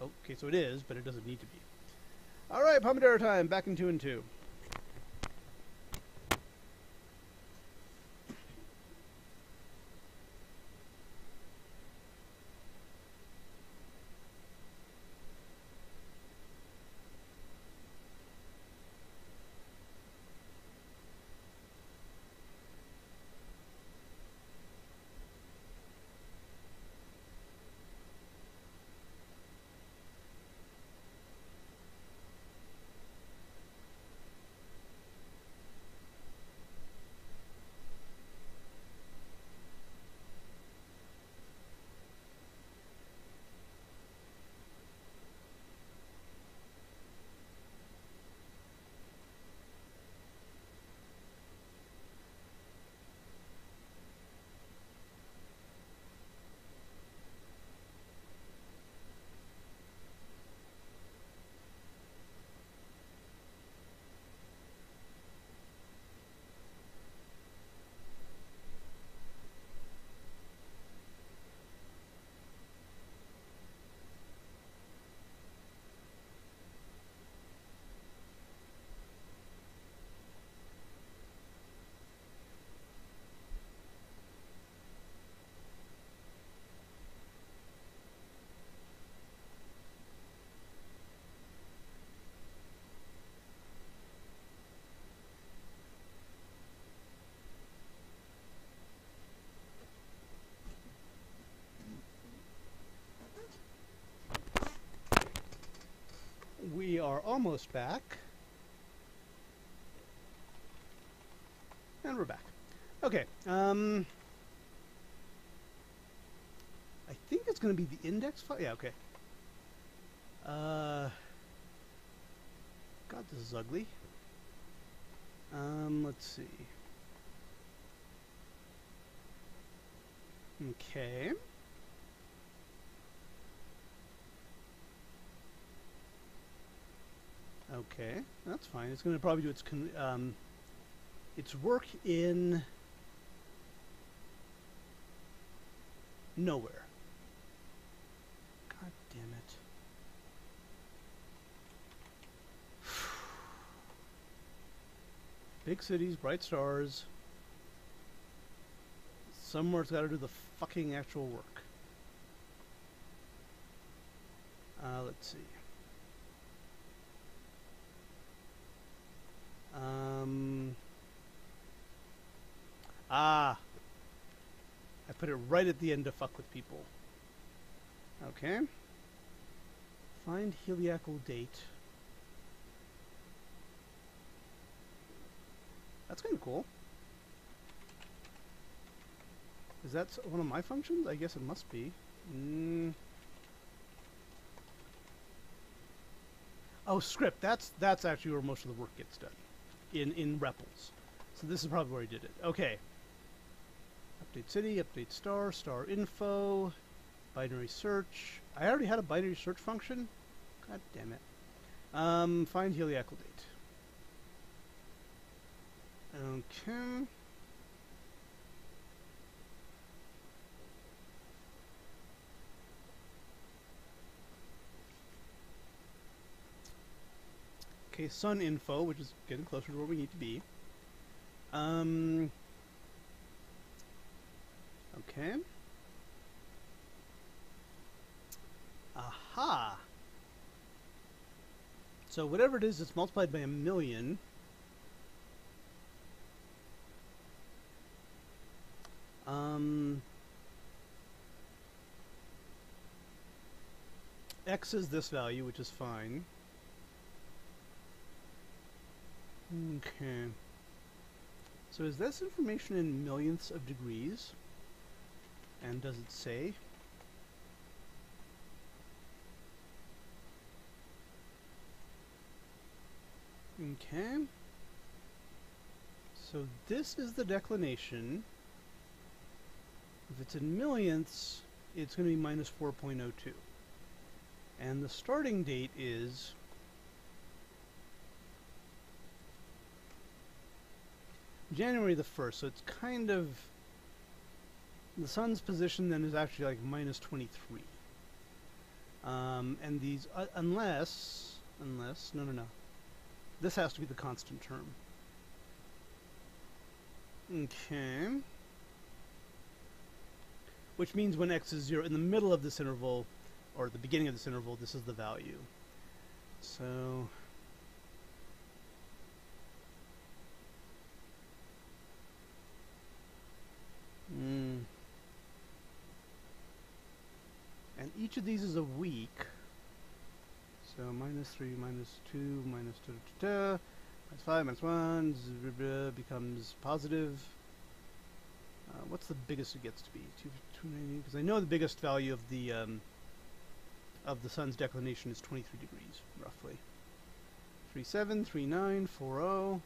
Okay, so it is, but it doesn't need to be. All right, Pomodoro time. Back in two and two. We are almost back. And we're back. Okay. Um, I think it's going to be the index file. Yeah, okay. Uh, God, this is ugly. Um, let's see. Okay. Okay, that's fine. It's going to probably do its um, its work in nowhere. God damn it. Big cities, bright stars. Somewhere it's got to do the fucking actual work. Uh, let's see. Um, ah. I put it right at the end to fuck with people. Okay. Find heliacal date. That's kind of cool. Is that one of my functions? I guess it must be. Mm. Oh, script. That's that's actually where most of the work gets done in, in REPLs. So this is probably where he did it. Okay. Update city, update star, star info, binary search. I already had a binary search function. God damn it. Um, find heliacal date. Okay. Okay, sun info, which is getting closer to where we need to be. Um, okay. Aha! So whatever it is, it's multiplied by a million. Um, x is this value, which is fine. Okay. So is this information in millionths of degrees? And does it say? Okay. So this is the declination. If it's in millionths, it's going to be minus 4.02. And the starting date is January the 1st, so it's kind of... The sun's position then is actually like minus 23. Um, and these, uh, unless, Unless, no, no, no. This has to be the constant term. Okay. Which means when x is 0, in the middle of this interval, or at the beginning of this interval, this is the value. So... each of these is a week. So minus 3, minus 2, minus 2, two, minus 5, minus 1 becomes positive. Uh, what's the biggest it gets to be? 290? Because I know the biggest value of the um, of the sun's declination is 23 degrees, roughly. 37, 39, 40.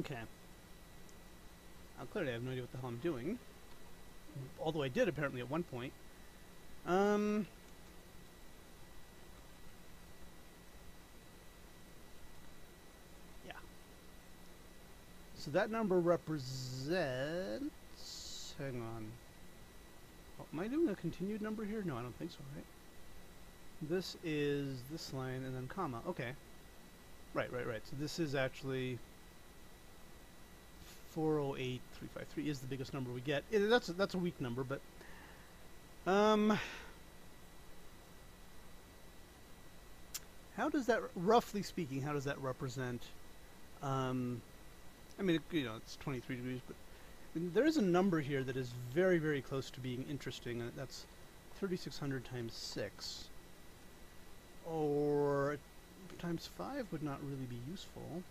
Okay. Now, clearly I have no idea what the hell I'm doing. Although I did, apparently, at one point. Um... Yeah. So that number represents... Hang on. Oh, am I doing a continued number here? No, I don't think so, right? This is this line and then comma. Okay. Right, right, right. So this is actually 408353 is the biggest number we get. It, that's a, that's a weak number, but um, how does that, roughly speaking, how does that represent? Um, I mean, you know, it's 23 degrees, but there is a number here that is very, very close to being interesting, and that's 3600 times 6. Or times 5 would not really be useful.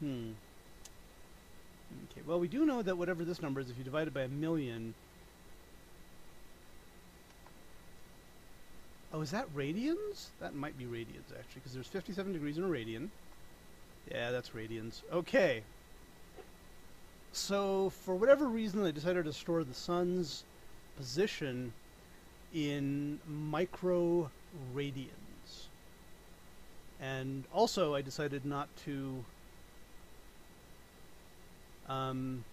Hmm. Okay, well, we do know that whatever this number is, if you divide it by a million... Oh, is that radians? That might be radians, actually, because there's 57 degrees in a radian. Yeah, that's radians. Okay. So, for whatever reason, I decided to store the sun's position in micro radians. And also, I decided not to um,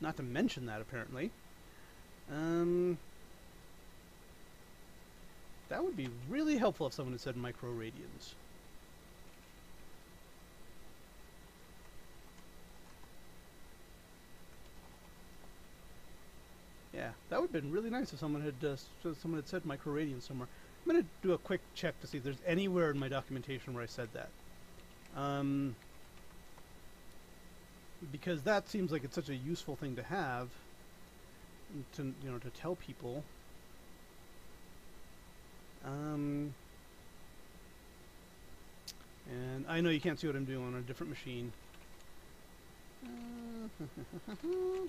not to mention that, apparently. Um, that would be really helpful if someone had said microradians. Yeah, that would have been really nice if someone had uh, someone had said microradians somewhere. I'm going to do a quick check to see if there's anywhere in my documentation where I said that. Um, because that seems like it's such a useful thing to have to you know to tell people. Um, and I know you can't see what I'm doing on a different machine.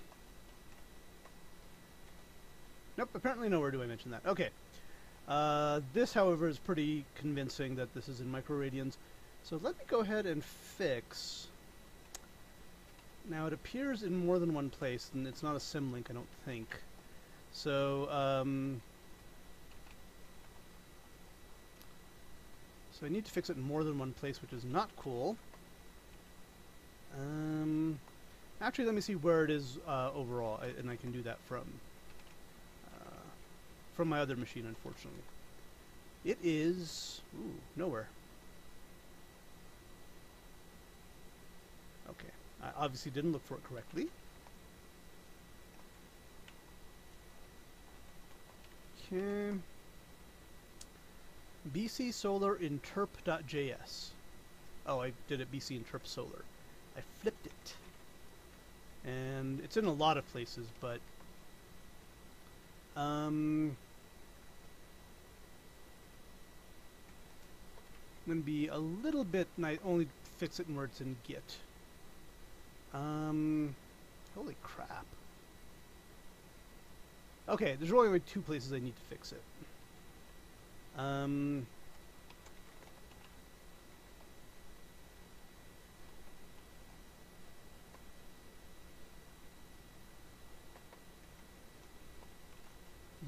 Nope apparently nowhere do I mention that. Okay. Uh, this however is pretty convincing that this is in microradians. So let me go ahead and fix now it appears in more than one place, and it's not a symlink, I don't think. So, um, so I need to fix it in more than one place, which is not cool. Um, actually, let me see where it is uh, overall, I, and I can do that from uh, from my other machine, unfortunately. It is ooh, nowhere. Okay. I obviously didn't look for it correctly. Okay. BC Solar interp.js. Oh, I did it BC interp solar. I flipped it. And it's in a lot of places, but um, I'm going to be a little bit, and I only fix it where it's in Git. Um, holy crap. Okay, there's really only two places I need to fix it. Um,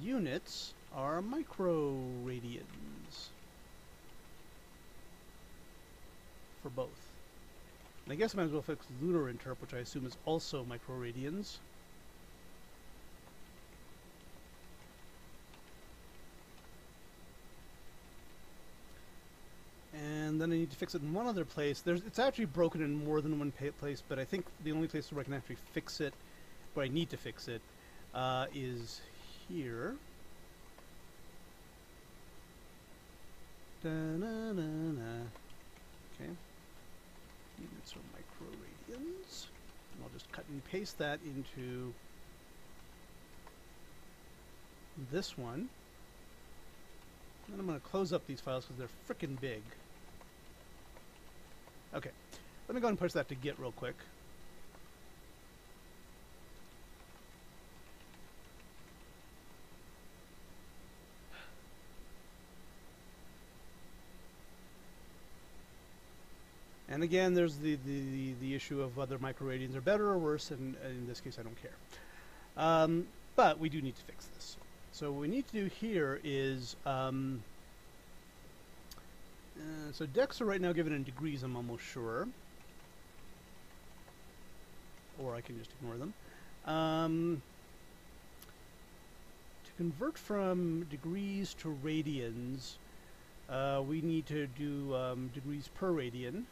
units are micro radians. for both. And I guess I might as well fix lunar interp, which I assume is also microradians. And then I need to fix it in one other place. There's, it's actually broken in more than one place, but I think the only place where I can actually fix it, where I need to fix it, uh, is here. Da-na-na-na. Okay. And I'll just cut and paste that into this one. And I'm going to close up these files because they're frickin' big. Okay. Let me go and push that to Git real quick. And again, there's the, the, the, issue of whether microradians are better or worse, and, and in this case, I don't care. Um, but we do need to fix this. So what we need to do here is, um, uh, so decks are right now given in degrees, I'm almost sure. Or I can just ignore them. Um, to convert from degrees to radians, uh, we need to do um, degrees per radian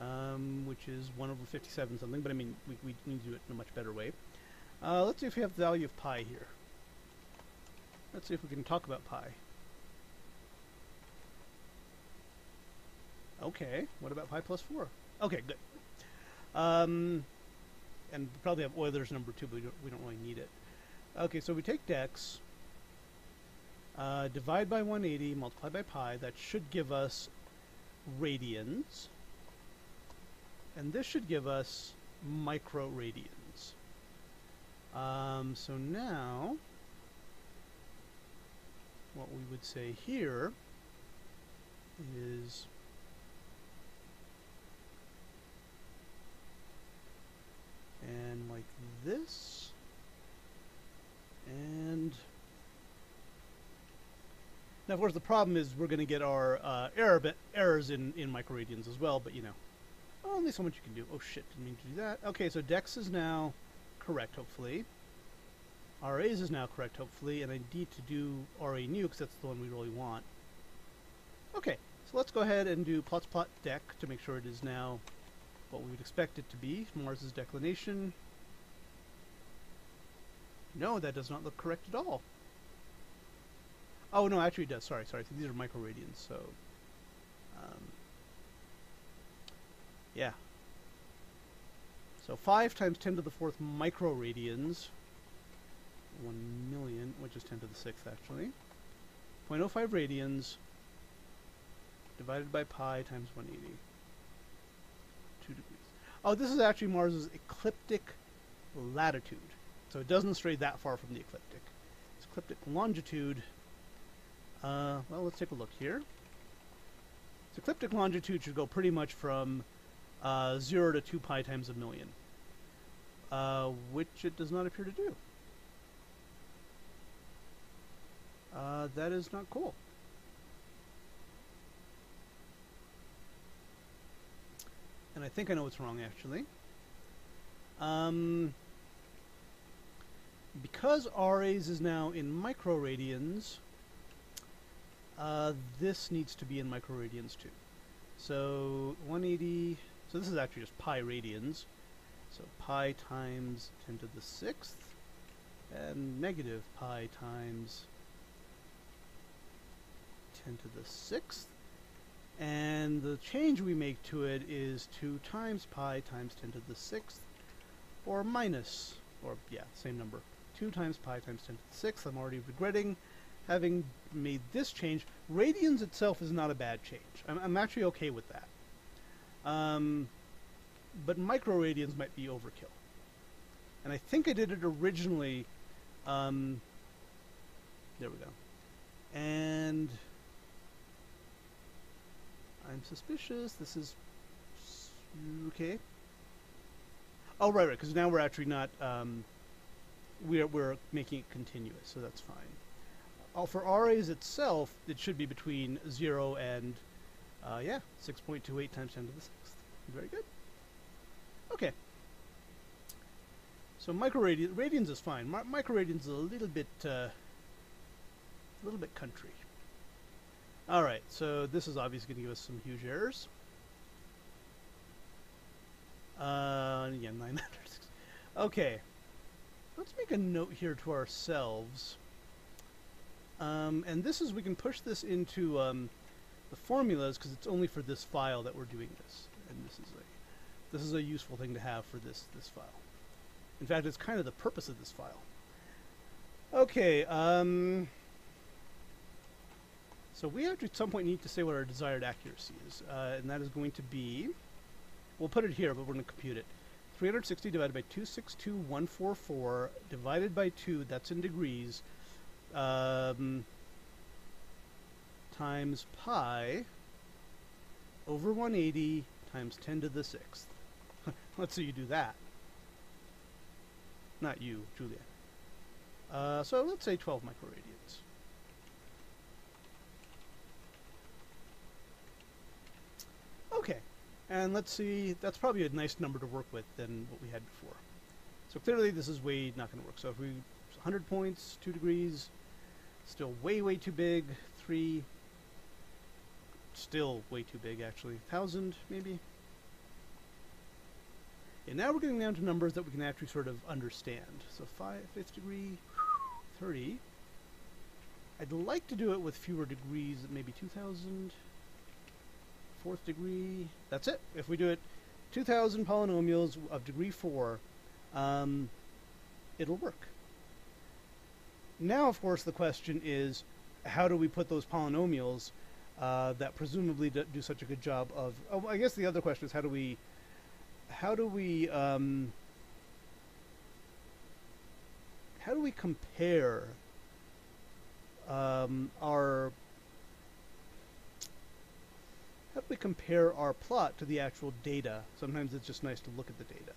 um, which is 1 over 57 something, but I mean, we, we need to do it in a much better way. Uh, let's see if we have the value of pi here. Let's see if we can talk about pi. Okay, what about pi plus 4? Okay, good. Um, and we probably have Euler's number too, but we don't, we don't really need it. Okay, so we take dex, uh, divide by 180, multiply by pi. That should give us radians. And this should give us microradians. Um, so now, what we would say here is and like this and now of course the problem is we're going to get our uh, error errors in in microradians as well but you know Oh, only so much you can do. Oh shit, didn't mean to do that. Okay, so Dex is now correct, hopefully. RAs is now correct, hopefully, and I need to do RA new because that's the one we really want. Okay, so let's go ahead and do plots plot deck to make sure it is now what we would expect it to be. Mars's declination. No, that does not look correct at all. Oh, no, actually it does. Sorry, sorry. These are microradians, so... yeah. So 5 times 10 to the fourth microradians, 1 million, which is 10 to the sixth actually, 0.05 radians divided by pi times 180. 2 degrees. Oh, this is actually Mars's ecliptic latitude. So it doesn't stray that far from the ecliptic. Its ecliptic longitude, uh, well, let's take a look here. Its ecliptic longitude should go pretty much from uh, 0 to 2 pi times a million, uh, which it does not appear to do. Uh, that is not cool. And I think I know what's wrong, actually. Um, because RAs is now in microradians, uh, this needs to be in microradians too. So 180 so this is actually just pi radians. So pi times 10 to the sixth and negative pi times 10 to the sixth. And the change we make to it is 2 times pi times 10 to the sixth or minus, or yeah, same number, 2 times pi times 10 to the sixth. I'm already regretting having made this change. Radians itself is not a bad change. I'm, I'm actually okay with that. Um, but microradians might be overkill. And I think I did it originally. Um, there we go. And I'm suspicious. This is okay. Oh right, right. Because now we're actually not. Um, we're we're making it continuous, so that's fine. Oh, for RAs itself, it should be between zero and Uh, yeah, 6.28 times 10 to the 6th. Very good. Okay. So microradians radians is fine. Mi microradians is a little bit, uh, a little bit country. All right, so this is obviously going to give us some huge errors. Uh, again, 900. Okay, let's make a note here to ourselves. Um, and this is, we can push this into um, the formulas because it's only for this file that we're doing this. And this is a, this is a useful thing to have for this, this file. In fact, it's kind of the purpose of this file. Okay, um, so we have to at some point need to say what our desired accuracy is, uh, and that is going to be, we'll put it here, but we're going to compute it. 360 divided by 262144 divided by 2, that's in degrees, um, times pi over 180 times 10 to the 6th. Let's say you do that. Not you, Julia. Uh, so let's say 12 microradians. Okay, and let's see, that's probably a nice number to work with than what we had before. So clearly this is way not going to work. So if we, 100 points, 2 degrees, still way, way too big, 3, still way too big actually, 1,000 maybe? And now we're getting down to numbers that we can actually sort of understand. So 5, 5th degree, 30. I'd like to do it with fewer degrees, maybe 2,000 fourth degree. That's it. If we do it 2,000 polynomials of degree 4, um, it'll work. Now, of course, the question is, how do we put those polynomials uh, that presumably do such a good job of... Oh, I guess the other question is, how do we... How do we... Um, how do we compare um, our how do we compare our plot to the actual data? Sometimes it's just nice to look at the data.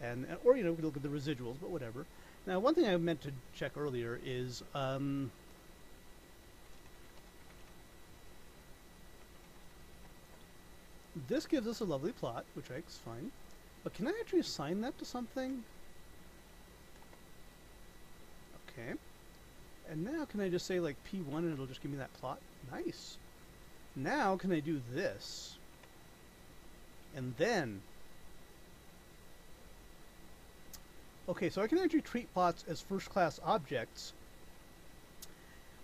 And, or, you know, we look at the residuals, but whatever. Now, one thing I meant to check earlier is, um, this gives us a lovely plot, which is fine. But can I actually assign that to something? Okay. And now can I just say like P1 and it'll just give me that plot? Nice. Now can I do this? And then... Okay, so I can actually treat plots as first-class objects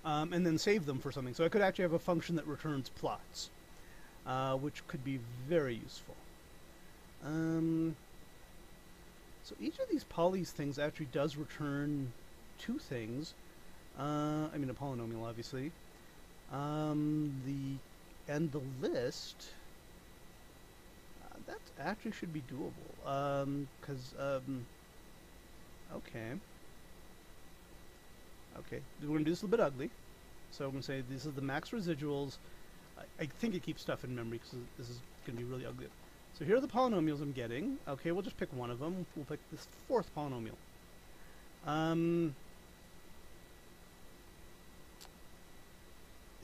um, and then save them for something. So I could actually have a function that returns plots, uh, which could be very useful. Um, so each of these polys things actually does return two things. Uh, I mean, a polynomial, obviously. Um, the and the list uh, that actually should be doable because um, um, okay okay we're gonna do this a little bit ugly so I'm gonna say this is the max residuals I, think it keeps stuff in memory because this is gonna be really ugly so here are the polynomials I'm getting okay we'll just pick one of them we'll pick this fourth polynomial um,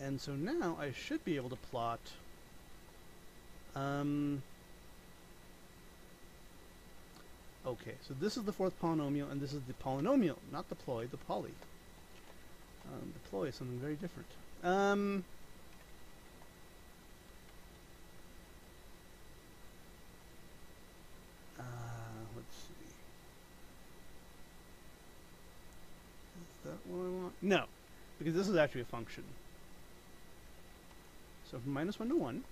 And so now I should be able to plot um, okay, so this is the fourth polynomial, and this is the polynomial, not the ploy, the poly. Um, the ploy is something very different. Um, uh, let's see. Is that what I want? No, because this is actually a function. So from minus 1 to 1.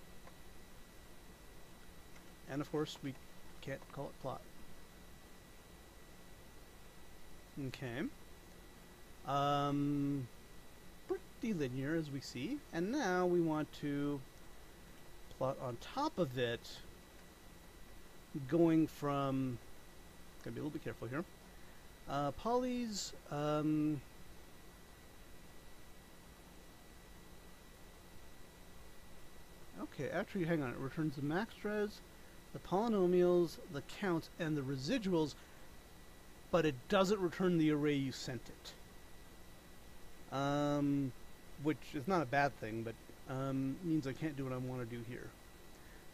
And of course, we can't call it plot. Okay. Um, pretty linear as we see. And now we want to plot on top of it going from, gotta be a little bit careful here, uh, polys, um, Okay, actually, hang on. It returns the max res, the polynomials, the counts, and the residuals, but it doesn't return the array you sent it. Um, which is not a bad thing, but um, means I can't do what I want to do here.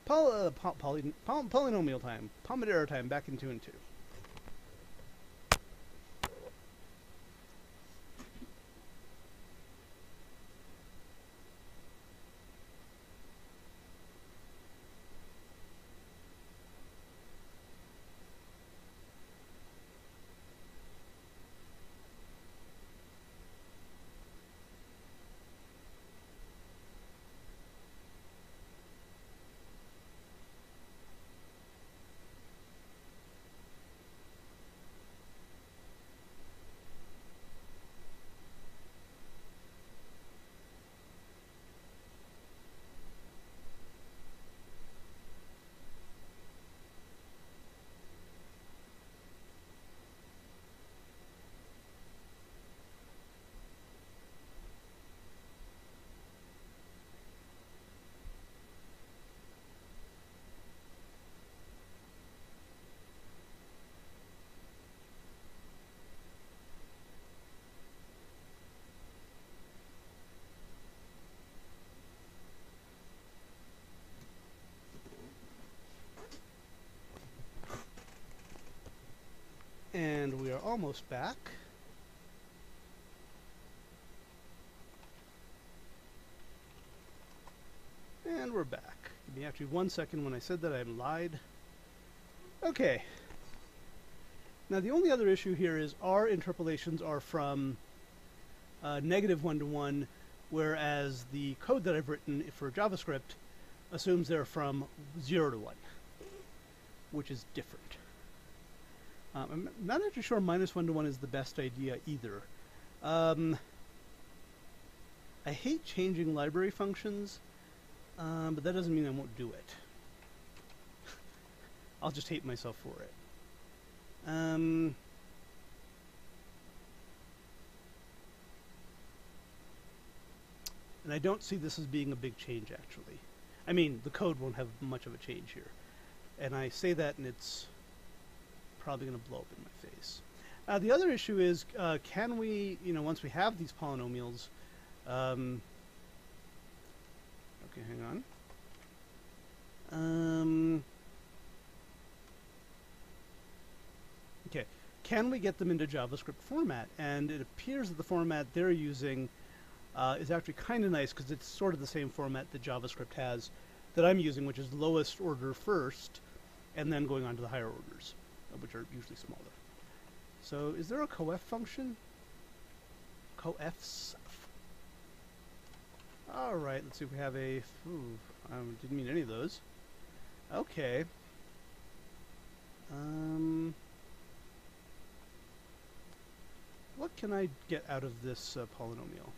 Poly, uh, po poly, poly, polynomial time, Pomodoro time, back in 2 and 2. And we are almost back. And we're back. Give me actually one second when I said that I lied. Okay. Now the only other issue here is our interpolations are from uh, negative one to one, whereas the code that I've written for JavaScript assumes they're from zero to one, which is different. Um, I'm not actually sure minus one to one is the best idea either. Um, I hate changing library functions, um, but that doesn't mean I won't do it. I'll just hate myself for it. Um, and I don't see this as being a big change, actually. I mean, the code won't have much of a change here. And I say that, and it's probably going to blow up in my face. Uh, the other issue is, uh, can we, you know, once we have these polynomials, um, okay, hang on. Um, okay, can we get them into JavaScript format? And it appears that the format they're using uh, is actually kind of nice because it's sort of the same format that JavaScript has that I'm using, which is lowest order first, and then going on to the higher orders which are usually smaller. So is there a coef function? Coefs? Alright, let's see if we have a... Ooh, um, didn't mean any of those. Okay. Um... What can I get out of this uh, polynomial?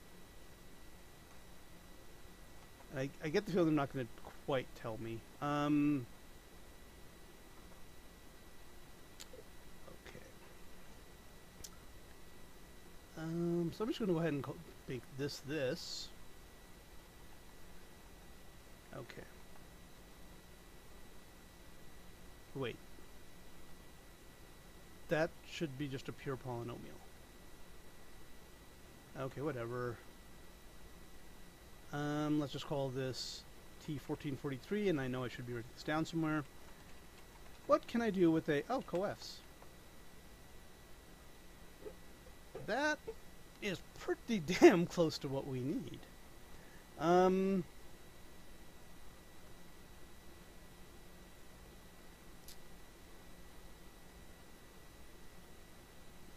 I, I get the feeling they're not going to quite tell me. Um... Um, so I'm just going to go ahead and make this this. Okay. Wait. That should be just a pure polynomial. Okay, whatever. Um, let's just call this T1443, and I know I should be writing this down somewhere. What can I do with a... Oh, coefs. That is pretty damn close to what we need. Um,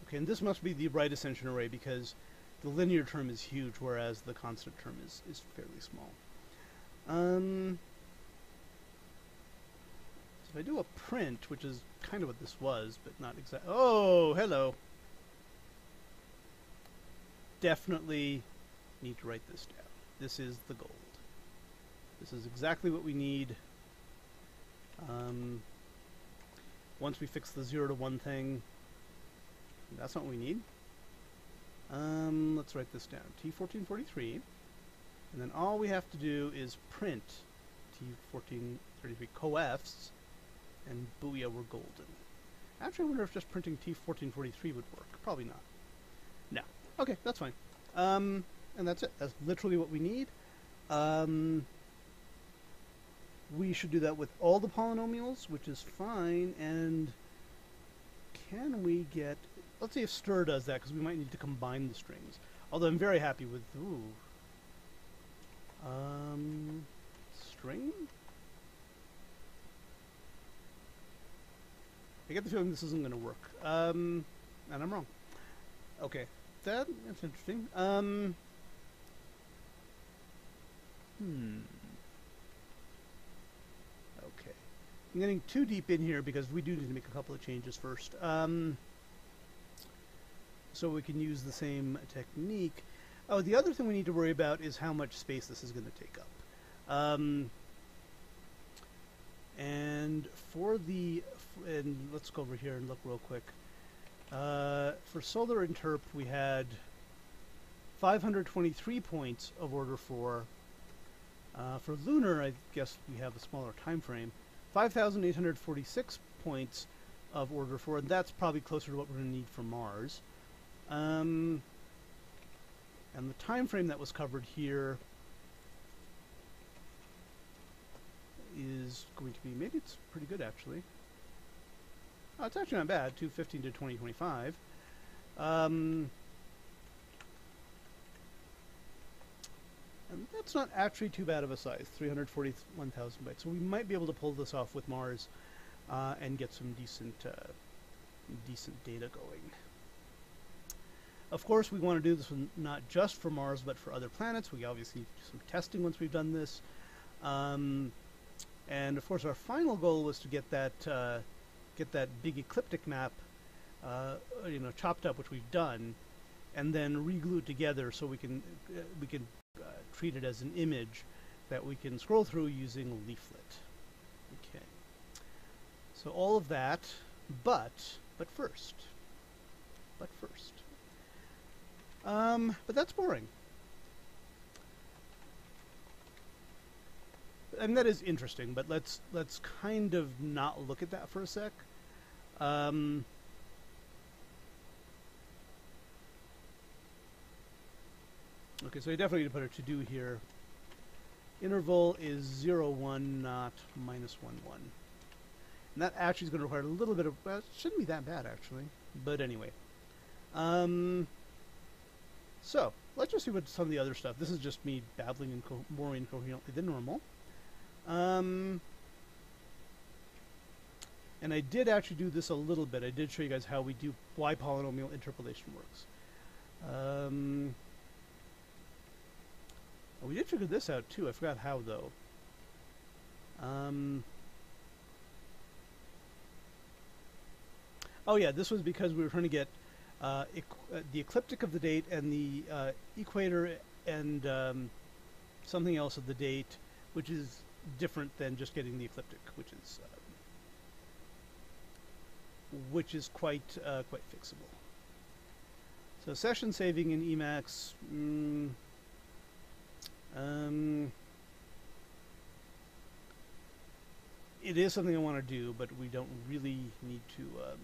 okay, and this must be the right ascension array because the linear term is huge, whereas the constant term is, is fairly small. Um, so if I do a print, which is kind of what this was, but not exactly... Oh, hello definitely need to write this down. This is the gold. This is exactly what we need. Um, once we fix the 0 to 1 thing, that's not what we need. Um, let's write this down. T1443. And then all we have to do is print T1433 coefs, and booyah, we're golden. Actually, I wonder if just printing T1443 would work. Probably not. Okay, that's fine. Um, and that's it. That's literally what we need. Um, we should do that with all the polynomials, which is fine. And can we get... Let's see if stir does that, because we might need to combine the strings. Although I'm very happy with... Ooh. Um, string? I get the feeling this isn't going to work. Um, and I'm wrong. Okay. That, that's interesting. Um, hmm. Okay. I'm getting too deep in here because we do need to make a couple of changes first. Um, so we can use the same technique. Oh, the other thing we need to worry about is how much space this is going to take up. Um, and for the, and let's go over here and look real quick. Uh, for solar interp, we had 523 points of order 4. Uh, for lunar, I guess we have a smaller time frame. 5,846 points of order 4, and that's probably closer to what we're going to need for Mars. Um, and the time frame that was covered here is going to be, maybe it's pretty good actually. Oh, it's actually not bad, 215 to 2025. Um, that's not actually too bad of a size, 341,000 bytes. So we might be able to pull this off with Mars uh, and get some decent, uh, decent data going. Of course, we want to do this not just for Mars, but for other planets. We obviously do some testing once we've done this. Um, and of course, our final goal was to get that uh, get that big ecliptic map, uh, you know, chopped up, which we've done, and then re-glued together so we can uh, we can uh, treat it as an image that we can scroll through using leaflet. Okay. So all of that, but but first, but first. Um, but that's boring. And that is interesting, but let's let's kind of not look at that for a sec. Um, okay, so I definitely need to put a to-do here. Interval is 0, 1, not minus 1, 1. And that actually is going to require a little bit of... Well, it shouldn't be that bad, actually. But anyway. Um, so, let's just see what some of the other stuff. This is just me babbling inco more incoherently than normal. Um, and I did actually do this a little bit. I did show you guys how we do why polynomial interpolation works. Um, we did figure this out too. I forgot how though. Um, oh yeah, this was because we were trying to get uh, uh, the ecliptic of the date and the uh, equator and um, something else of the date, which is different than just getting the ecliptic, which is uh, which is quite uh, quite fixable. So session saving in Emacs. Mm, um, it is something I want to do, but we don't really need to. Um,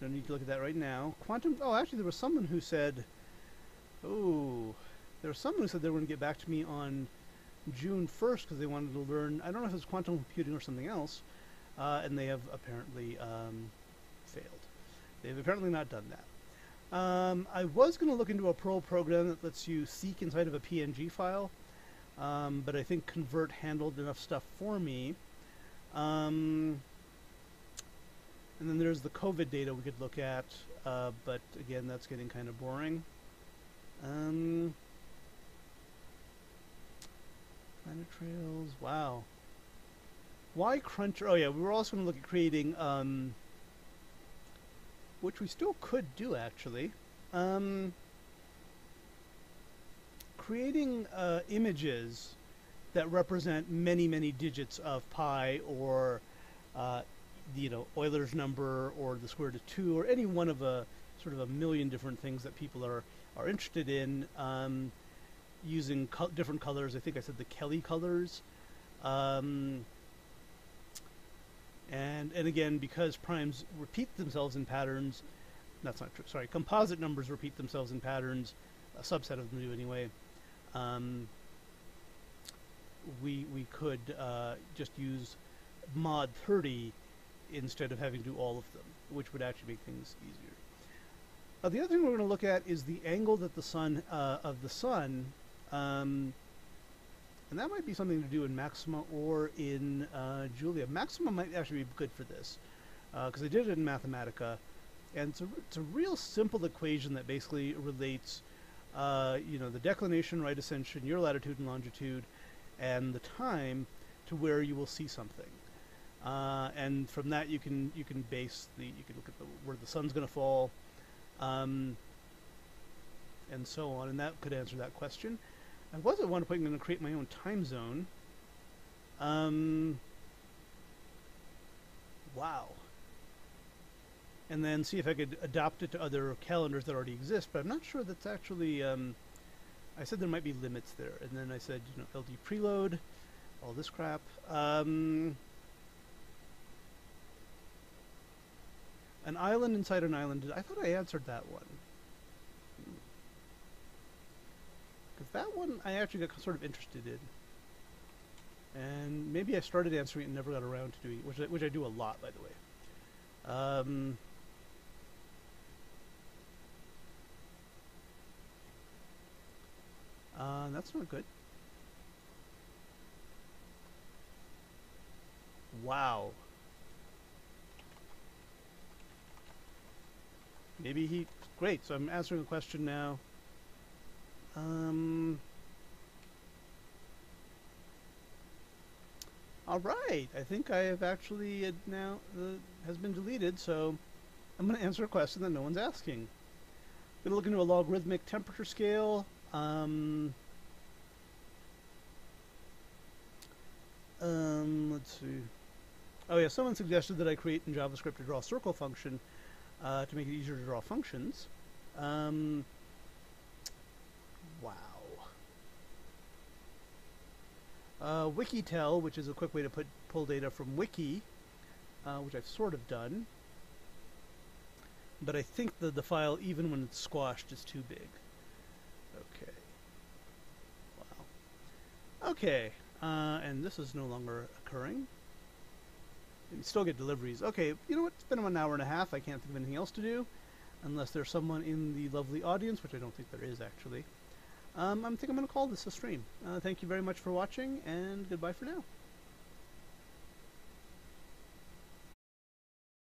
don't need to look at that right now. Quantum. Oh, actually, there was someone who said. Oh, there was someone who said they were going to get back to me on June 1st because they wanted to learn. I don't know if it's quantum computing or something else uh, and they have apparently um, failed. They've apparently not done that. Um, I was going to look into a Perl program that lets you seek inside of a PNG file, um, but I think Convert handled enough stuff for me. Um, and then there's the COVID data we could look at, uh, but again, that's getting kind of boring. Um, planet trails, wow. Why Cruncher? Oh yeah, we were also going to look at creating, um, which we still could do actually, um, creating uh, images that represent many, many digits of pi or, uh, you know, Euler's number or the square root of 2 or any one of a sort of a million different things that people are, are interested in um, using co different colors. I think I said the Kelly colors. Um, and, and again, because primes repeat themselves in patterns, that's not true, sorry, composite numbers repeat themselves in patterns, a subset of them do anyway, um, we we could uh, just use mod 30 instead of having to do all of them, which would actually make things easier. Uh, the other thing we're going to look at is the angle that the sun uh, of the sun, um, and that might be something to do in Maxima or in uh, Julia. Maxima might actually be good for this because I did it in Mathematica, and it's a, it's a real simple equation that basically relates, uh, you know, the declination, right ascension, your latitude and longitude, and the time to where you will see something. Uh, and from that you can you can base the you can look at the, where the sun's going to fall, um, and so on, and that could answer that question. I was at one point going to create my own time zone. Um, wow. And then see if I could adopt it to other calendars that already exist, but I'm not sure that's actually. Um, I said there might be limits there, and then I said you know LD preload, all this crap. Um, An island inside an island. I thought I answered that one. Because that one I actually got sort of interested in. And maybe I started answering it and never got around to doing it, which I, which I do a lot, by the way. Um, uh, that's not good. Wow. Maybe he... Great, so I'm answering a question now. Um... Alright, I think I have actually now... Uh, has been deleted, so I'm going to answer a question that no one's asking. I'm going to look into a logarithmic temperature scale. Um... Um, let's see. Oh yeah, someone suggested that I create in JavaScript a draw circle function uh, to make it easier to draw functions. Um, wow. Uh, Wikitel, which is a quick way to put pull data from Wiki, uh, which I've sort of done. But I think the, the file, even when it's squashed, is too big. Okay. Wow. Okay, uh, and this is no longer occurring. You still get deliveries. Okay, you know what? It's been an hour and a half. I can't think of anything else to do. Unless there's someone in the lovely audience, which I don't think there is actually. Um, I think I'm going to call this a stream. Uh, thank you very much for watching, and goodbye for now.